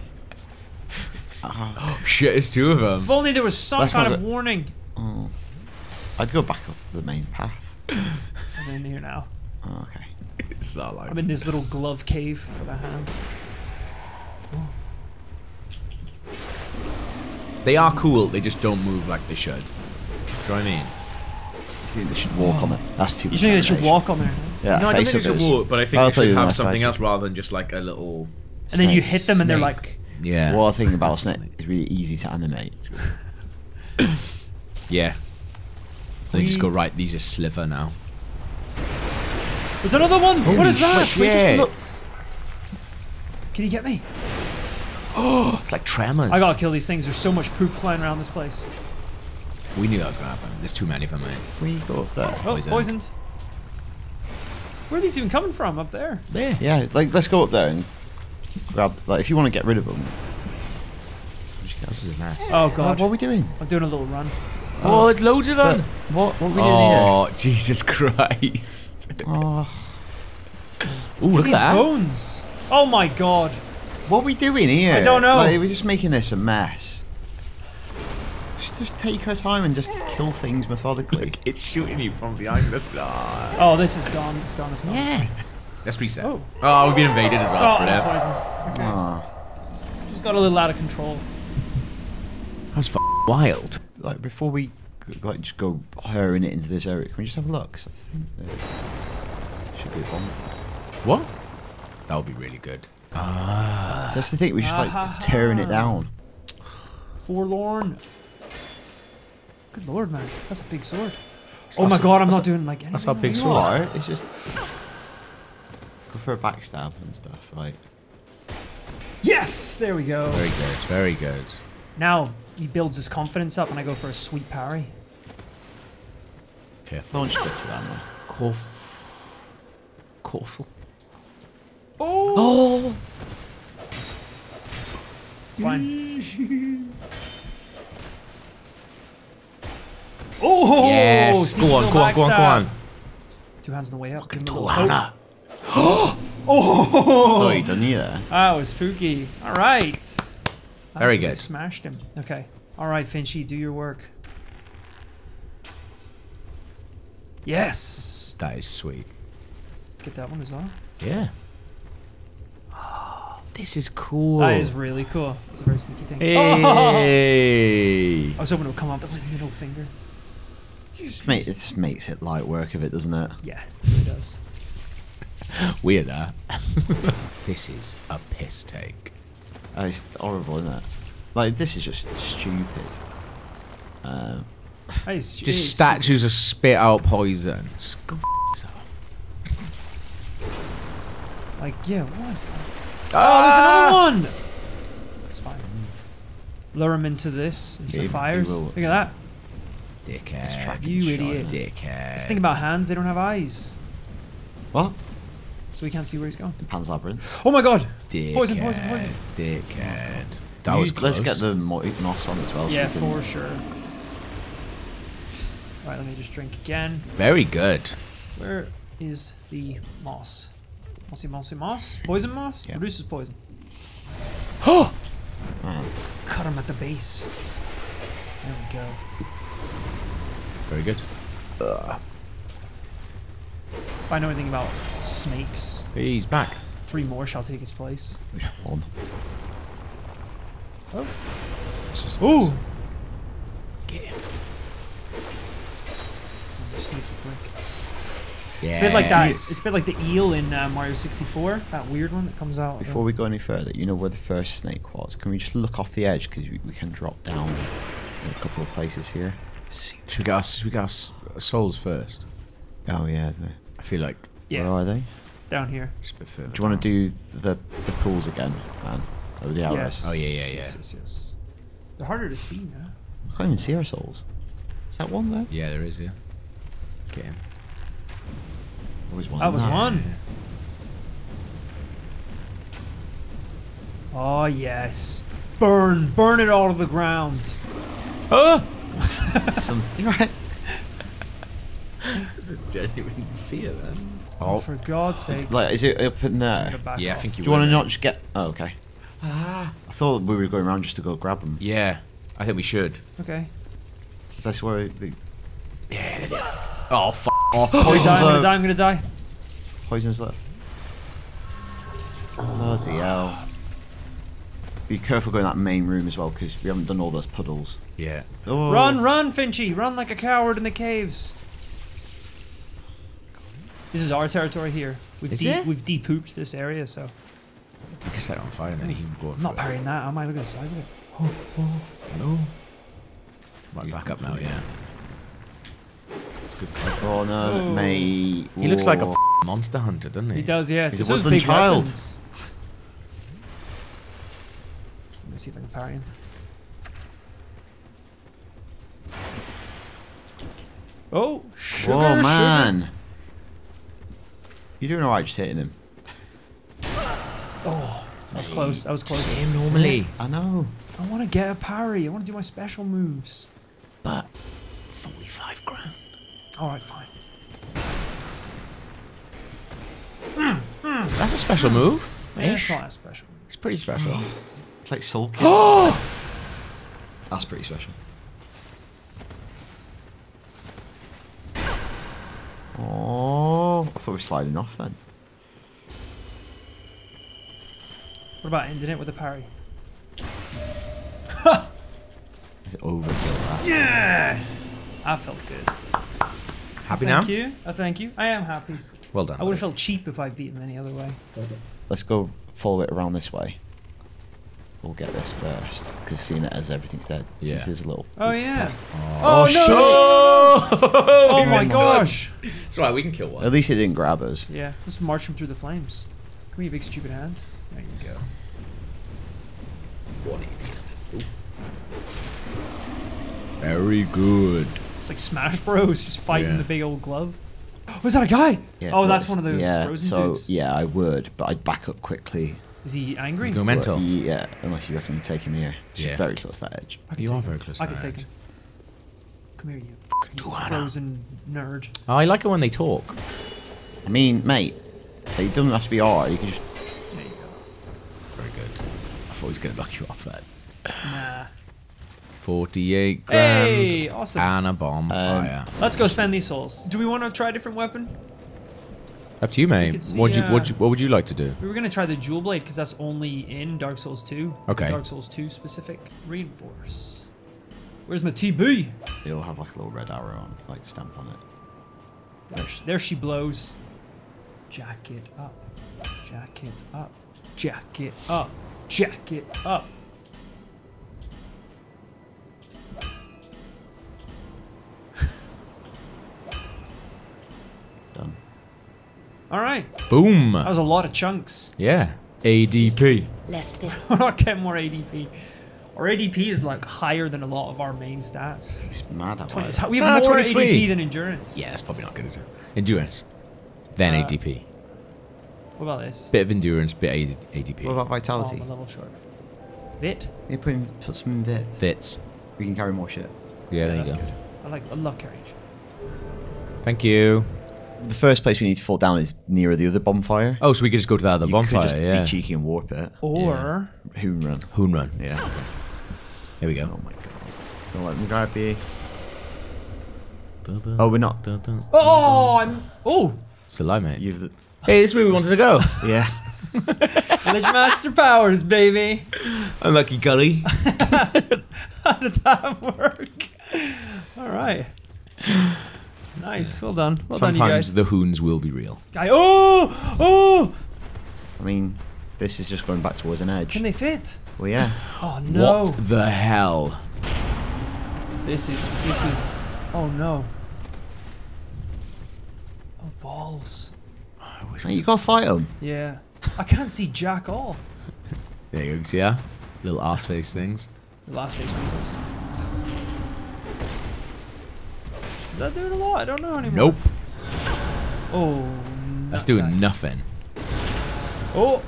Shit, it's two of them. if only there was some That's kind of good. warning. oh, I'd go back up the main path. I'm in here now. Oh, okay. It's not like I'm in this little glove cave for the hand. They are cool, they just don't move like they should. Do you know what I mean? I think they should walk on it. That's too. You much think they should walk on there? Yeah, no, I don't think they up should is- walk, but I think I'll they should have something face else rather than just like a little. And then you hit them and they're like, Yeah. Well, I think about snake is really easy to animate. Yeah. They just go, right, these are sliver now. There's another one. what is that? shit. We just looked. Can you get me? Oh, It's like tremors. I gotta kill these things. There's so much poop flying around this place. We knew that was gonna happen. There's too many of them, mate. We go up there. Oh, Poisoned. poisoned. Where are these even coming from? Up there? There. Yeah, like let's go up there and grab. Like, if you want to get rid of them. This is a mess. Oh What, god. what are we doing? I'm doing a little run. Oh, it's loads of But them. what? What are we doing oh, here? Oh, Jesus Christ. Oh, Ooh, look These at that. bones. Oh my god. what are we doing here? I don't know. Like, we're just making this a mess. Just, just take her time and just kill things methodically. It's shooting you from behind the fly. Oh, this is gone. It's gone. It's gone. yeah. Let's reset. Oh. Oh, we've been invaded as well. Oh, I'm Brilliant. poisoned. Okay. Oh. Just got a little out of control. That was f- wild. Like before we like just go hurrying it into this area, can we just have a look? 'Cause I think there should be a bonfire. What? That would be really good. Ah. So that's the thing. We're just like tearing it down. Forlorn. Good lord, man. That's a big sword. Oh my god, I'm not doing like anything. that's how big You sword. are. It's just go for a backstab and stuff. Like Yes! There we go. Very good. Very good. Now he builds his confidence up and I go for a sweet parry. Careful. launch go to ammo. Corf. Corful. Oh! It's fine. Oh! Yes. sneaky Go on, little go on, go on, go on. Two hands on the way up. Give him a little Hannah. Oh, oh! you done you there? That was spooky. All right. Very good. Smashed him. Okay. All right, Finchy, do your work. Yes. That is sweet. Get that one as well. Yeah. This is cool. That is really cool. It's a very sneaky thing. Oh! Hey. I was hoping it would come up as like middle finger. Just make, it makes it light work of it, doesn't it? Yeah, it does. Weird that. this is a piss take. Oh, it's horrible, isn't it? Like this is just stupid. Um, That is- it Just is statues of spit out poison. Just go. Like, yeah, what is going on? Oh, there's another one! It's fine. Lure him into this, into Yeah, fires. Look at that. Dickhead. You idiot. Dickhead. Just think about hands, they don't have eyes. What? So we can't see where he's going. Pan's Labyrinth. Oh my god! Dickhead. Poison, poison, poison. Dickhead. That You- was close. Let's get the mo- moss on as well. so Yeah, can- for sure. Right, let me just drink again. Very good. Where is the moss? Mossy, mossy, moss? Poison moss? Yeah. Produces poison. Man. Cut him at the base. There we go. Very good. If I know anything about snakes, He's back. three more shall take his place. Which one? It's just Ooh! Get him. Sneaky prick. Yeah. It's a bit like that. It's a bit like the eel in uh, Mario 64. That weird one that comes out. Before we go any further, you know where the first snake was? Can we just look off the edge because we, we can drop down in a couple of places here? Should we get our, should we get our s- souls first? Oh yeah. The, I feel like yeah, Where are they? down here. just a bit further. Do you want to do the the pools again, man? Or the arrows? Yes. Oh, yeah, yeah, yeah. Yes, yes, yes. They're harder to see now. I can't even see our souls. Is that one there? Yeah, there is, yeah. Get him. Always one. That was there. one. Oh yes. Burn, burn it all to the ground. Oh! Something right. It's a genuine fear then. Oh, Oh, for God's sake. Like, is it up in there? yeah, I think you Do you want to not just get? Oh, okay. Ah. I thought we were going around just to go grab them. Yeah, I think we should. Okay. Is that where the Yeah. Oh, f. I'm poison's gonna die, I'm gonna die, I'm gonna die. Poison's left. Bloody hell. Be careful going that main room as well because we haven't done all those puddles. Yeah. Oh. Run, run, Finchy! Run like a coward in the caves. This is our territory here. We've Is de- it? we've de-pooped this area, so I can set it on fire and then he can go I'm not for parrying that. Am I? Look at the size of it. Oh. Hello. Right, back up now, yeah. It's good. cover. Oh no, Oh. mate. He looks like a monster hunter, doesn't he? He does, yeah. He's a It's those woodland child. weapons. Let me see if I can parry him. Oh, sugar, Whoa, sugar. man. You're doing alright just hitting him. Oh, that was close. That was close. Him normally, I know. I want to get a parry. I want to do my special moves. but 45 grand. All right, fine. That's a special move. Yeah, it's not that special. It's pretty special. Mm. It's like sulking. That's pretty special. Oh, I thought we were sliding off then. What about ending it with a parry? Is it overkill that? Yes! I felt good. Happy Thank now? Thank you. Oh, thank you. I am happy. Well done. I would have felt cheap if I'd beaten him any other way. Let's go follow it around this way. We'll get this first, because seeing it as everything's dead. Yeah. This is a little. Oh, yeah. Oh, oh no! shit! Oh, my gosh! It's alright, we can kill one. At least it didn't grab us. Yeah, just march him through the flames. Come here, you big stupid hand. There you go. One idiot. Very good. It's like Smash Bros. Just fighting Yeah. the big old glove. Was that a guy? Yeah, oh, that's one of those yeah, frozen so, dudes. Yeah, I would, but I'd back up quickly. Is he angry? Let's go But mental. yeah, unless you reckon you take him here. She's Yeah. very close to that edge. You are very close I to can that take edge. him. Come here, you, you Duana. frozen nerd. Oh, I like it when they talk. I mean, mate, it doesn't have to be hard. You can just. There you go. Very good. I thought he was going to knock you off that. Nah. 48 grand. Hey, awesome. And a bomb Um, fire. Let's go spend these souls. Do we want to try a different weapon? Up to you, mate. could see, What you, uh, what you, what would you like to do? We were gonna try the jewel blade because that's only in Dark Souls 2. Okay. Dark Souls 2 specific. Reinforce. Where's my TB? It'll have like a little red arrow on, like stamp on it. There she, there she blows. Jack it up. Jack it up. Jack it up. Jack it up. Done. All right. Boom. That was a lot of chunks. Yeah. ADP. Lest this We're not getting more ADP. Our ADP is like higher than a lot of our main stats. It's mad how Twenty- I. We have Ah, more 23. ADP than endurance. Yeah, that's probably not good, is it? Endurance. Then Uh, ADP. What about this? Bit of endurance, bit AD- ADP. What about Oh, vitality? I'm a level short. Vit. You put, in, put some in vit. Fits. We can carry more shit. Yeah, there you go. good. I like. I love carriage. Thank you. The first place we need to fall down is nearer the other bonfire. Oh, so we could just go to that other you bonfire, could just yeah. be cheeky and warp it. Or Hoon run. Hoon run. Yeah. Okay. Here we go. Oh my god. Don't let them grab you. Oh, we're not. oh, I'm oh Still alive, mate. You've the, Hey, this is where we wanted to go. yeah. Village Master Powers, baby. Unlucky Gully. How did that work? All right. Nice. Well done. Well done, you Sometimes guys. the hoons will be real. Guy. Oh, oh. I mean, this is just going back towards an edge. Can they fit? Well, yeah. Oh no. What the hell? This is. This is. Oh no. Oh balls. Mate, you gotta fight them. Yeah. I can't see jack all. There you go. Yeah. Little ass face things. The last face weasels. Is that doing a lot? I don't know anymore. Nope. Oh. That's nutsack. doing nothing. Oh.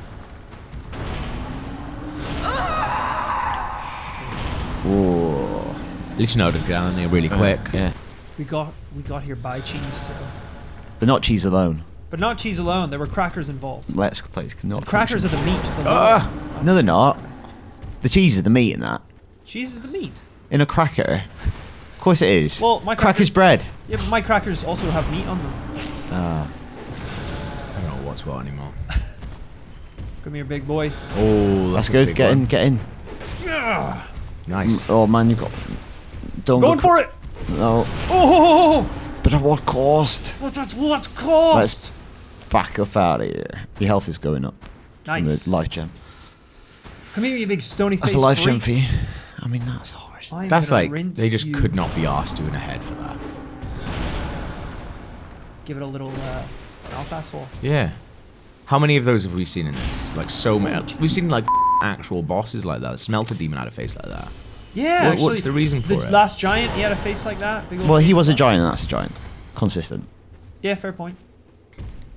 Whoa. At least you know to get down there really quick. Yeah. We got we got here by cheese, so. But not cheese alone. but not cheese alone. There were crackers involved. Let's place cannot. The crackers are the meat. The Ah. lower- No, they're not. The cheese is the meat in that. Cheese is the meat. In a cracker. Of course it is. Well, my cracker's crackers- bread. Yeah, but my crackers also have meat on them. Ah. I don't know what's what anymore. Come here, big boy. Oh, That's a good. big Get in, get in. Yeah. Nice. Oh man, you got. Don't Going go for it. No, Oh, but at what cost? But at what cost? Let's back up out of here. Your health is going up. from nice. Life gem. Come here, you big stony face. That's a life gem freak. for you. I mean, that's hard. I'm That's like they just you. could not be asked doing a head for that. give it a little uh, Mouth asshole. Yeah. How many of those have we seen in this? Like so many. We've seen like actual bosses like that. Smelter demon had a face like that. Yeah, What- actually. what's the reason for the it? last giant, he had a face like that. big Well, he was a giant, and that's a giant. Consistent. Yeah, fair point.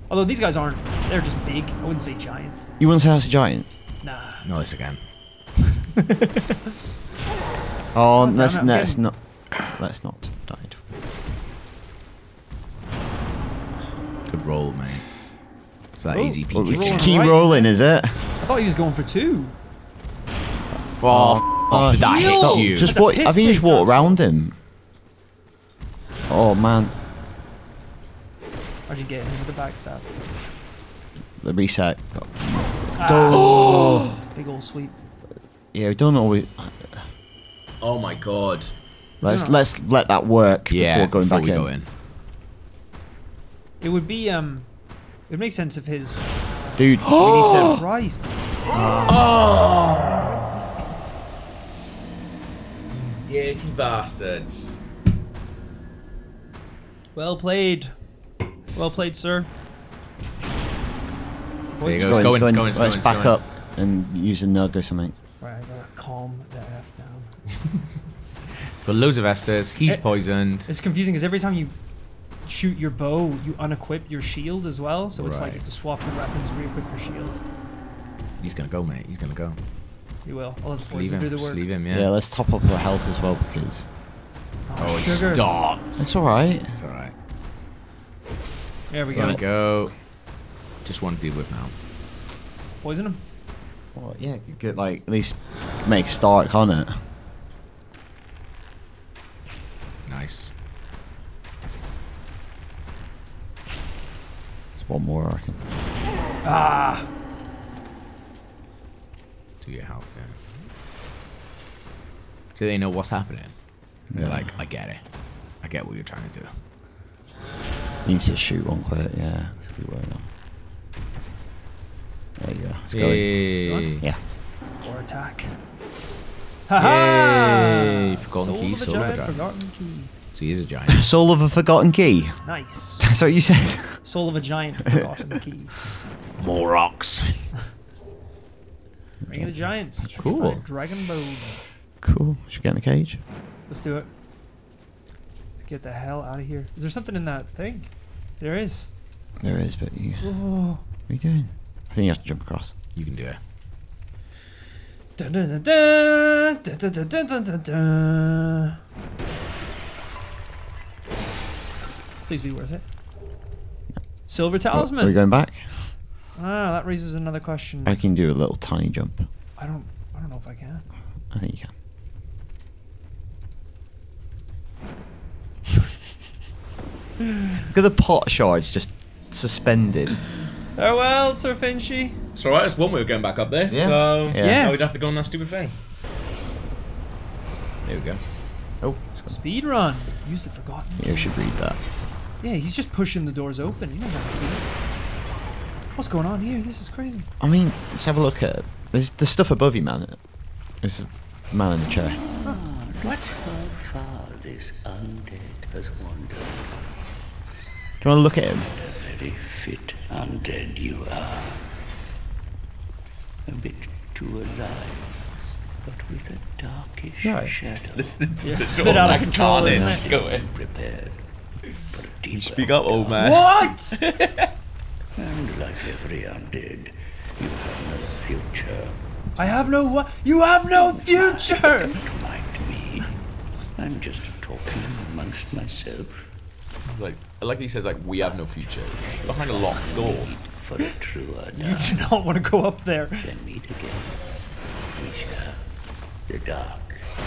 Although these guys aren't, they're just big. I wouldn't say giant. You wouldn't say that's a giant? Nah. No, this again. Oh, damn let's, it, let's not. Let's not. Died. Good roll, mate. It's that Oh, easy Well, peasy. just rolling right. rolling, is it? I thought he was going for two. Oh, Oh, f- that hits no. you. Just That's what? I think you just take, walk around him. Oh man, How'd you get him with the backstab? the reset. Got Ah. It's a big old sweep. Yeah, we don't always. Oh my god. Let's Yeah. let's let that work Yeah, before going before back we in. go in. It would be um, it would make sense if his. Dude, Jesus Christ! Dirty bastards. Well played. Well played, sir. There you It's go. It's going, it's going, it's Let's back up and use a nug or something. Right, I gotta calm the down. Got loads of Estus. He's Eh. poisoned. It's confusing because every time you shoot your bow, you unequip your shield as well. So it's like you Right. have to swap your weapons, re-equip your shield. He's gonna go, mate. He's gonna go. He will. I'll let the Leave poison him. do the Just work. leave him. Yeah. Yeah. let's top up our health as well because oh, it sugar. stops. it's all right. It's all right. There we There go. we go. Just one to deal with now. Poison him. Well, yeah, you could like at least make a start on it. Nice. It's one more, I reckon. Ah! To your health, yeah. Do they know what's happening? They're like, I get it. I get what you're trying to do. You need to shoot one quick, yeah. It's gonna be worrying on. There you go. It's going. Yeah. Or attack. Ha Yay, forgotten Soul key, of a soul of a giant, giant. forgotten key. So he is a giant. Soul of a forgotten key. Nice. That's what you said. Soul of a giant, forgotten key. More rocks. Ring of the Giants. Cool. Dragon bone. cool. Should we get in the cage? Let's do it. Let's get the hell out of here. Is there something in that thing? There is. There is, but you. Oh. What Oh. are you doing? I think you have to jump across. You can do it. Dun, dun, dun, Please be worth it. Silver talisman. Are we going back? Ah, that raises another question. I can do a little tiny jump. I don't. I don't know if I can. I think you can. Look at the pot shards just suspended. Oh, Farewell, Sir Finchy. It's alright, it's one way of going back up there. Yeah. So Yeah. Yeah. now we'd have to go on that stupid thing. There we go. Oh, it's gone. Speed run. Use the forgotten. Yeah, we should read that. Yeah, he's just pushing the doors open. He doesn't have a key. What's going on here? This is crazy. I mean, just have a look at it. There's the stuff above you, man. There's a man in the chair. Ah, what? How far this undead has wandered. Do you want to look at him? A very fit undead you are. A bit too alive, but with a darkish Right. shadow. Listening to Yeah, the it's a door bit out of like control, carnage isn't it? just going. Prepared for a deeper Speak up, old man. What? And like every undead, you have no future. I have no what? You have no future. Don't mind me. I'm just talking amongst myself. It's like, like he says, like we have no future. It's behind a locked door. For a truer You do not want to go up there. then meet again. We shall. The dark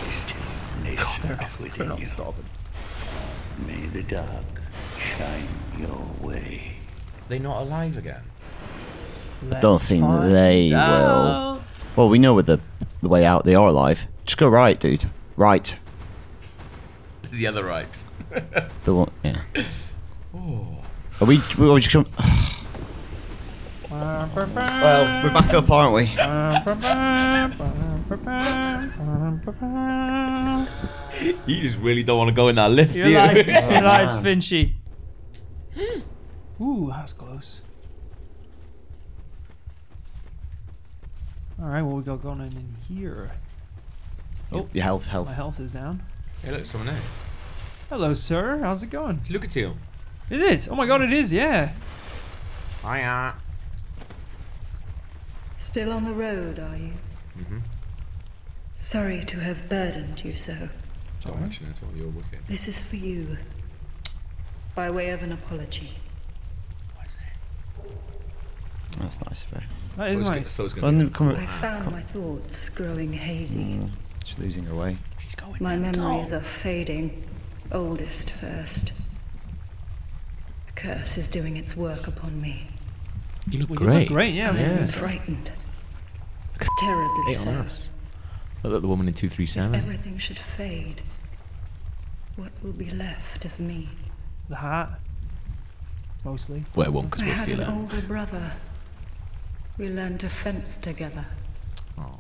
is still They're nascent not, within you. stopping. May the dark shine your way. They not alive again? Let's don't think find they will. Well, we know with the the way out they are alive. Just go right, dude. Right. The other right. The one. Yeah. Are we? we are just come, well, we're back up, aren't we? You just really don't want to go in that lift, Your do you? lies, your lies, Finchy. Ooh, that was close. All right, well we got going on in here? Oh, your health, health. My health is down. Hey, look, someone there. Hello, sir. How's it going? Look at you. Is it? Oh my god, it is. Yeah. Hiya. Still on the road, are you? Mhm. Sorry to have burdened you so. Don't mention it at all. You're wicked. This is for you. By way of an apology. What's that? That's nice of her. That is nice. Thought it was gonna then be- come I found my thoughts growing hazy. Mm, she's losing her way. She's going. My memories are fading. Oldest first. The curse is doing its work upon me. You look Well, you great. look great. Yeah. I was Yeah. gonna I'm frightened. Terribly Eight on so. us. Look at the woman in 237. If everything should fade, what will be left of me? The hat. Mostly. Well, it won't because I we'll had steal an older brother. We learned to fence together. Oh.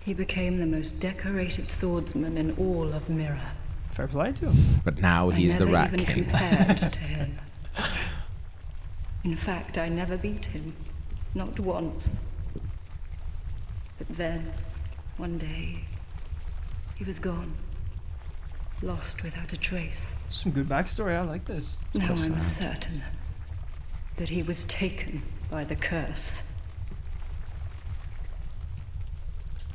He became the most decorated swordsman in all of Mirren. Fair play to him. But now I he's the never Rat even King. compared to him. In fact, I never beat him, not once. But then, one day, he was gone, lost without a trace. Some good backstory. I like this. now I'm sad. certain that he was taken by the curse.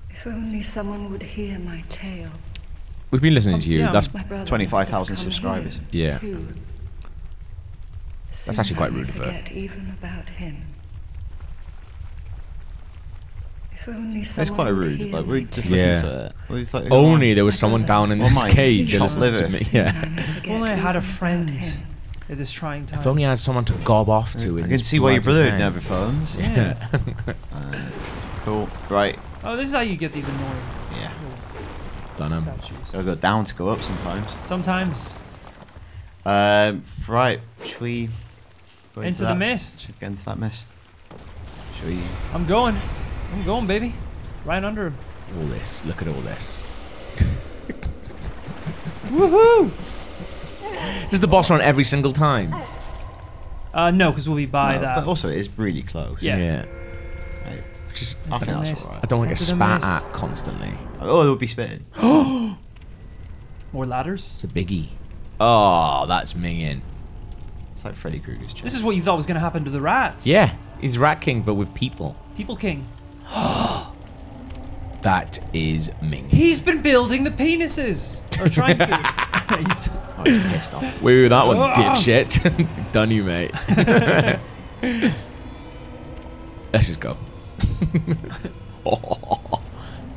If only someone would hear my tale. We've been listening to you. Oh, yeah. That's 25,000 must have come subscribers. Yeah. too. That's actually quite rude of her. forget even about him. If only It's quite rude. Like, we just tale. Yeah. listen to it. We just like, only there was someone down in was this my cage chopped listening to liver. me. Yeah. If only I had a friend him. at this trying time. If only I had someone to gob off to. in I can see why your bloody brother thing. never phones. Yeah. Cool. Right. oh, this is how you get these annoying Yeah. Done 'em. statues. Gotta go down to go up sometimes. Sometimes Um, right. Should we go into, into the mist. Get into that mist. Should we? I'm going. I'm going, baby. Right under him. All this. Look at all this. Woohoo! Is this the boss run every single time? Uh, no, because we'll be by No, that. But also, it is really close. Yeah. Right. Which is, I think the that's mist. alright. I don't want to get spat mist. at constantly. Oh, they'll be spitting. More ladders. It's a biggie. Oh, that's minging. It's like Freddy Krueger's This is what you thought was going to happen to the rats. Yeah, he's Rat King, but with people. People King. That is minging. He's been building the penises. Or trying to. He's- Oh, he's pissed off. Wait with that one, dipshit. Done you, mate. Let's just go.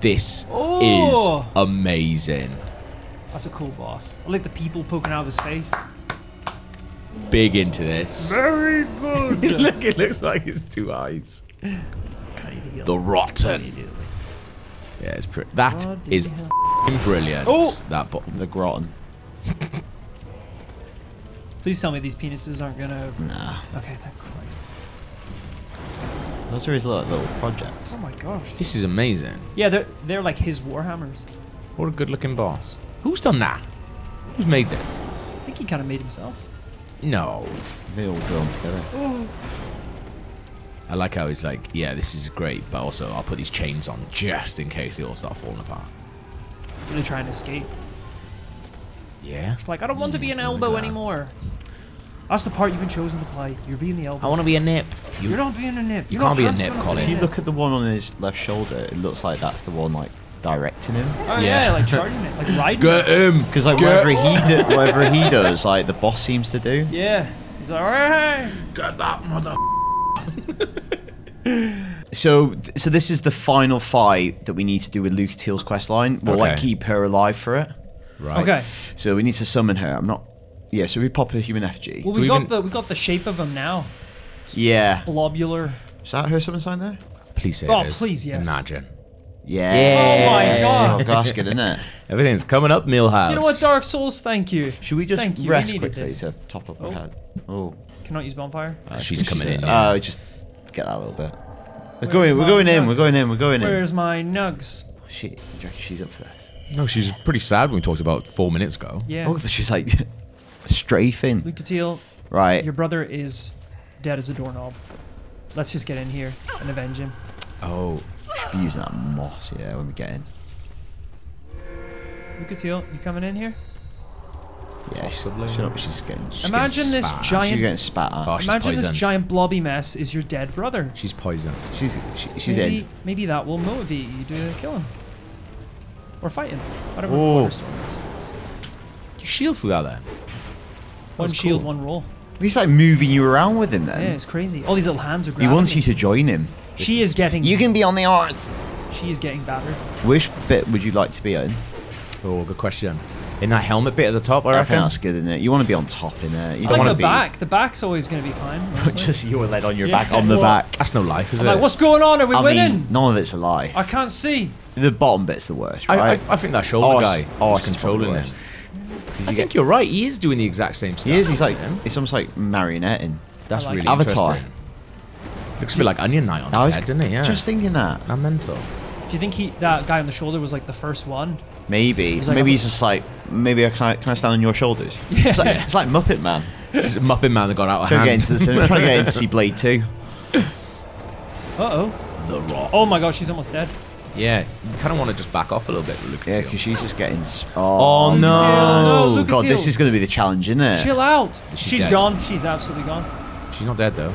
this Oh. is amazing. That's a cool boss. I like the people poking out of his face. Big into this. Very good. Look, it looks like it's two eyes. The rotten. Yeah, it's pretty. That Bloody is f***ing brilliant. Oh. That bo- The Groton. Please tell me these penises aren't gonna. Nah. Okay, thank Christ. Those are his little, little projects. Oh my gosh. This is amazing. Yeah, they're they're like his warhammers. What a good looking boss. Who's done that? Who's made this? I think he kind of made himself. No. They all drawn together. I like how he's like, yeah, this is great, but also I'll put these chains on just in case they all start falling apart. Really trying to try and escape. Yeah. Like I don't want to be an mm, elbow anymore. That's the part you've been chosen to play. You're being the elbow. I want to be a nip. You're You, not being a nip. you You're can't be a nip, enough Colin. If you look at the one on his left shoulder, it looks like that's the one like directing him. Oh yeah, Yeah. like charging it, like riding. Get it. him! Because like Get- whatever he do, whatever he does, like the boss seems to do. Yeah. He's like, alright. Get that mother. So, so this is the final fight that we need to do with Lucatiel's quest line. We'll like keep her alive for it. Right. Okay. So we need to summon her. I'm not. Yeah. So we pop a human effigy. Well, we we got even- the we got the shape of him now. yeah. Blobular. Is that her summon sign there? Please say Oh, it is. please, yes. Imagine. Yeah. Oh my God. Oh, that's good, isn't it? Everything's coming up, Milhouse. You know what, Dark Souls? Thank you. Should we just Thank you. rest needed quickly this. to top up her Oh. head? Oh. Cannot use bonfire. Uh, she's coming in. Oh, yeah. Uh, just get that a little bit. We're Where's going. We're going in. We're going in. We're going in. Where's my nugs? Oh, she, do you reckon she's up for this? No, she was pretty sad when we talked about four minutes ago. Yeah. Oh, she's like strafing. Lucatiel, Right. Your brother is dead as a doorknob. Let's just get in here and avenge him. Oh, Should be using that moss, yeah, when we get in. Lucatiel, you coming in here? Yeah, she's, Possibly. shut up, she's getting. She's Imagine getting this spat at. giant- She's getting spat at. Oh, she's Imagine poisoned. this giant blobby mess is your dead brother. she's poisoned. She's she, she's maybe, in. Maybe that will motivate you to kill him. Or fight him. Whatever Oh. cornerstone is. You shield through that then. One shield, cool. one roll. He's like moving you around with him there. Yeah, it's crazy. All these little hands are he wants me. you to join him. She is getting. You can be on the horse. She is getting battered. Which bit would you like to be in? Oh, good question. In that helmet bit at the top, I I think reckon. that's good, isn't it? You want to be on top in there. You I don't like want the to be back. The back's always going to be fine. mostly. just your lead on your Yeah. back on the Well, back. That's no life, is I'm it? like, what's going on? Are we I winning? mean, none of it's a lie. I can't see. The bottom bit's the worst, I, right? I, I think that shoulder Oh, guy oh, is controlling worse. it. 'Cause I you think get- you're right. He is doing the exact same stuff. he is. He's like, isn't it's almost like marionetting. That's like really. Avatar. interesting. Looks a bit like Onion Knight on I his was head, doesn't it? Yeah. just thinking that. I'm mental. Do you think he that guy on the shoulder was like the first one? Maybe, He's like, maybe I'm- he's just like, maybe I can, I can I stand on your shoulders? It's like, it's like Muppet Man. This is Muppet Man that got out of Trying to get into the cinema, trying to get into see Blade Two. Uh oh. the Rock. Oh my god, she's almost dead. Yeah, you kind of want to just back off a little bit. Look Yeah, because she's just getting. Sp- Oh, oh, no. No, God, this is going to be the challenge, isn't it? Chill out. She's She's dead. gone. She's absolutely gone. She's not dead though.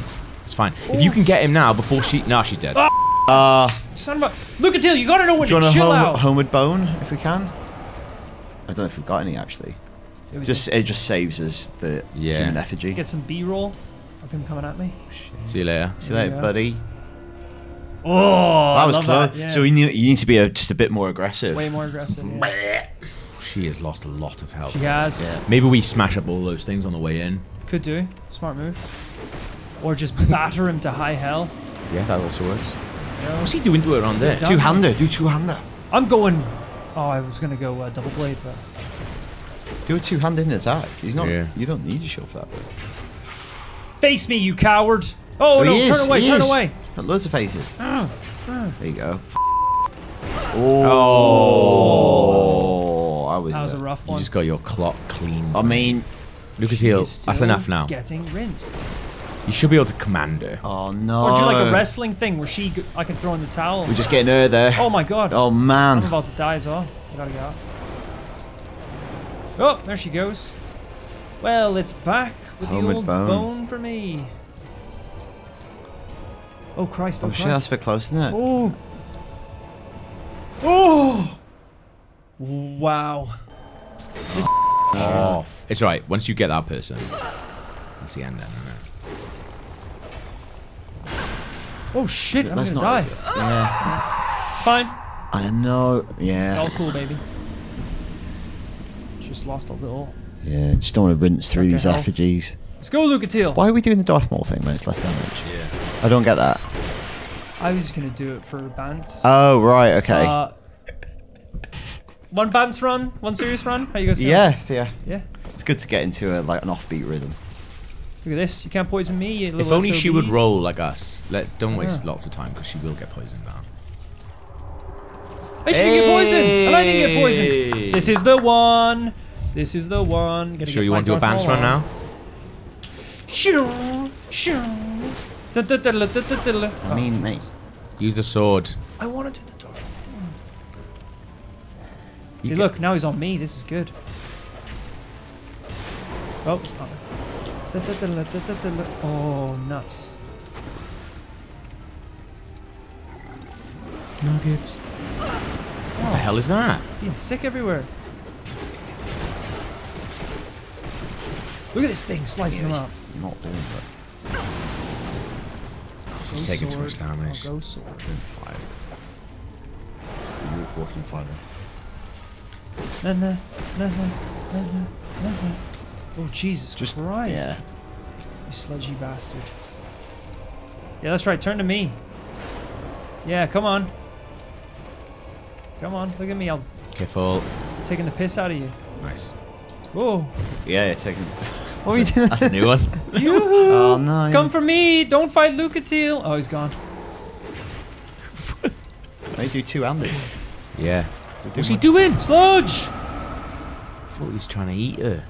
It's fine. If you can get him now before she, no, she's dead. Uh, Son of a. Look at you. You gotta know when do you to want a chill home, out. homeward bone if we can? I don't know if we've got any actually. Just it just saves us the Yeah. human effigy. get some B-roll of him coming at me. See you later. See that, Yeah. buddy? Oh, That was close. yeah. So you need, you need to be a, just a bit more aggressive. way more aggressive. Yeah. She has lost a lot of health. She has. Yeah. Maybe we smash up all those things on the way in. Could do. Smart move. Or just batter him to high hell. Yeah, that also works. What's he doing to her on there? Two hander, do two hander. I'm going. Oh, I was gonna go uh, double blade, but Do a two handed attack. He's not. Yeah. You don't need your shield for that. Bit. face me, you coward! Oh no! he is, turn away! he Turn is. away! Got loads of faces. Ah, There you go. Oh. Oh, I was. That was a rough You just got your clock clean. I mean, Lucas She Heel, is that's enough now. Getting rinsed. You should be able to command her. oh no. Or do like a wrestling thing where she, I can throw in the towel. We're just getting her there. Oh my god! Oh man! I'm about to die as well. I gotta go. Oh, there she goes. Well, it's back with Homeward the old bone. bone. for me. Oh Christ! Oh, Oh shit, that's Christ! a bit close, isn't it? Oh. Oh. Wow. Off. It's right. Once you get that person, it's the end then, isn't it? Oh shit! I'm Let's gonna not- die. Yeah. It's fine. I know. Yeah. It's all cool, baby. Just lost a little. Yeah. Just don't want to rinse through Okay, these health. effigies. Let's go, Lucatiel. Why are we doing the Darth Maul thing when it's less damage? Yeah. I don't get that. I was just gonna do it for Bants. Oh right. Okay. Uh, one Bants run, one serious run. How you guys? feeling? yes. Yeah. Yeah. It's good to get into a like an offbeat rhythm. Look at this. You can't poison me. You If little only she would roll like us. Let don't waste Yeah. lots of time because she will get poisoned now. Hey, she didn't get poisoned, and I didn't get poisoned. This is the one. This is the one. Gotta Sure, get you want to do a Darth bounce run now? Shoo, shoo. Da, da, da, da, da, da, da. I mean, Oh, mate. Use the sword. I want to do the door. See, look, now he's on me. This is good. Oh, he's coming. Oh, nuts. Nuggets. What the hell is that? Being sick everywhere. Look at this thing slicing him up. Not doing it. She's taking too much damage. Oh, go sword. You're walking fire. Na, na, na, na, na, na, na, na. Oh, Jesus Just Christ. Yeah. You sludgy bastard. Yeah, that's right. Turn to me. Yeah, come on. Come on. Look at me. I'm Careful. taking the piss out of you. Nice. Whoa. Yeah. yeah taking. What are you doing? That's a new one. Yoo-hoo. Oh no. Come for me. Don't fight Lucatiel. Oh, he's gone. They do two handed. yeah. What's he doing? Sludge. I thought he was trying to eat her.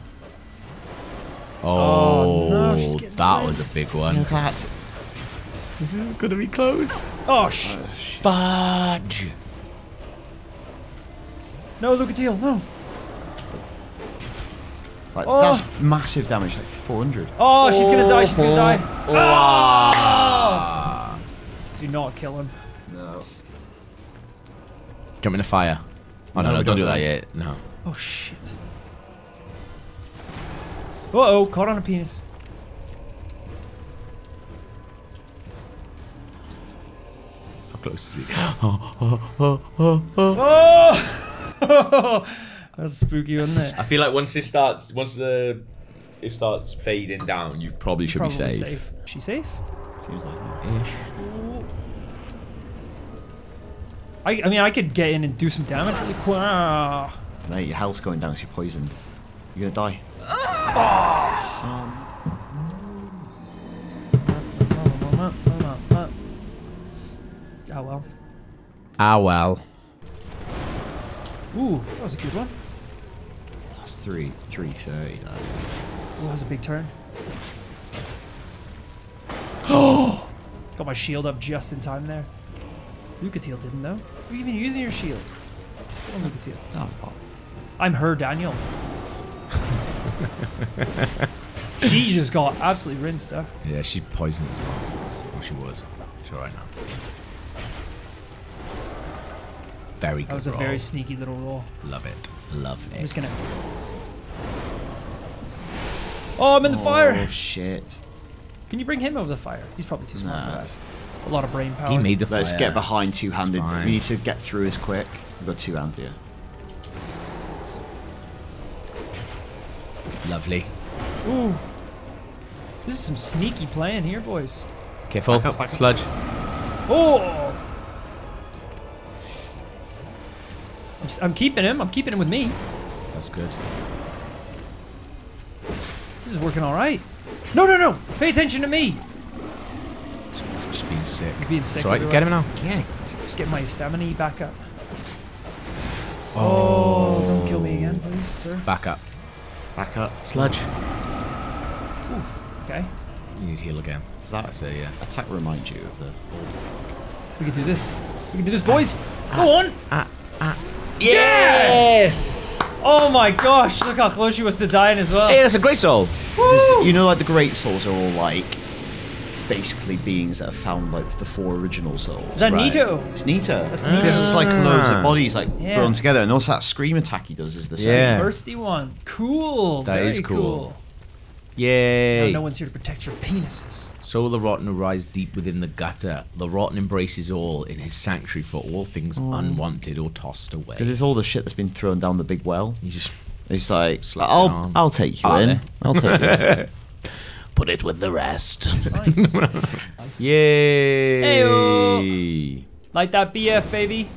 Oh, no, she's getting that was a big one. look at that. This is gonna be close. Oh, sh- Fudge. no, Lucatiel, no. Like, Oh. That's massive damage, like 400. Oh, she's gonna die. She's gonna die. Ah! Do not kill him. No. Jump in the fire. Oh no, No, no, don't don't do that yet. No. Oh shit. Uh oh, caught on a penis. How close is he? Oh! oh, oh, oh. That's spooky, wasn't it? I feel like once it starts, once the it starts fading down, you probably should Probably be safe. safe. She safe? Seems like it. Ish. I, I mean, I could get in and do some damage really quick. Ah. Mate, your health's going down because you're poisoned. You're gonna die. Oh well. Ah well. Ooh, that was a good one. That's three, 330. That. Ooh, that was a big turn. Oh! Got my shield up just in time there. Lucatiel didn't though. Are you even using your shield? Oh, Lucatiel. Oh, oh. I'm her, Daniel. she just got absolutely rinsed, huh? Yeah, she's poisoned as well. So, well, she was. She's alright now. Very good. That was a roll. very sneaky little roll. Love it. Love it. I'm just gonna. Oh, I'm in the Oh, fire. Oh shit. Can you bring him over the fire? He's probably too smart for Nah. that. A lot of brain power. He made the Let's fire. get behind two-handed. We need to get through this quick. We've got two hands here. Lovely. Ooh. This is some sneaky playing here, boys. Careful. Back up, back up. Sludge. Oh! I'm, s- I'm keeping him. I'm keeping him with me. That's good. This is working all right. No, no, no! Pay attention to me. He's just being sick. He's being sick It's alright. Get him now. Yeah. Just get my stamina back up. Oh, oh don't kill me again, please, sir. Back up. Back up. Sludge. Okay, You need to heal again. Does that So yeah. attack remind you of the old attack? we can do this. We can do this, boys. Go on. Ah, ah. Yes. Oh my gosh! Look how close she was to dying as well. Hey, that's a great soul. This- you know, like the Great Souls are all like basically beings that have found like the four original souls. Is that right? Nito? It's Nito. That's Because it's like loads of ah. bodies like Yeah. thrown together, and also that scream attack he does is the same. Yeah. Thirsty one. Cool. That Very is cool. cool. Yay. Now no one's here to protect your penises. So the rotten arise deep within the gutter. The rotten embraces all in his sanctuary for all things oh. unwanted or tossed away. Because it's all the shit that's been thrown down the big well. You just It's like, I'll. I'll take you I'll in. there. I'll take you in. put it with the rest. Nice. Yay! Ayo. like that BF, baby.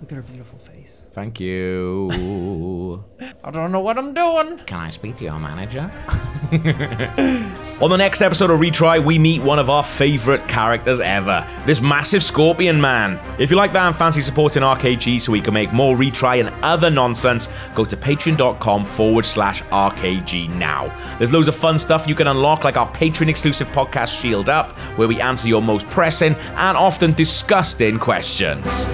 Look at her beautiful face. Thank you. I don't know what I'm doing. Can I speak to your manager? On the next episode of Retry, we meet one of our favourite characters ever, this massive scorpion man. If you like that and fancy supporting RKG so we can make more Retry and other nonsense, go to patreon.com forward slash RKG now. There's loads of fun stuff you can unlock, like our Patreon exclusive podcast Shield Up, where we answer your most pressing and often disgusting questions.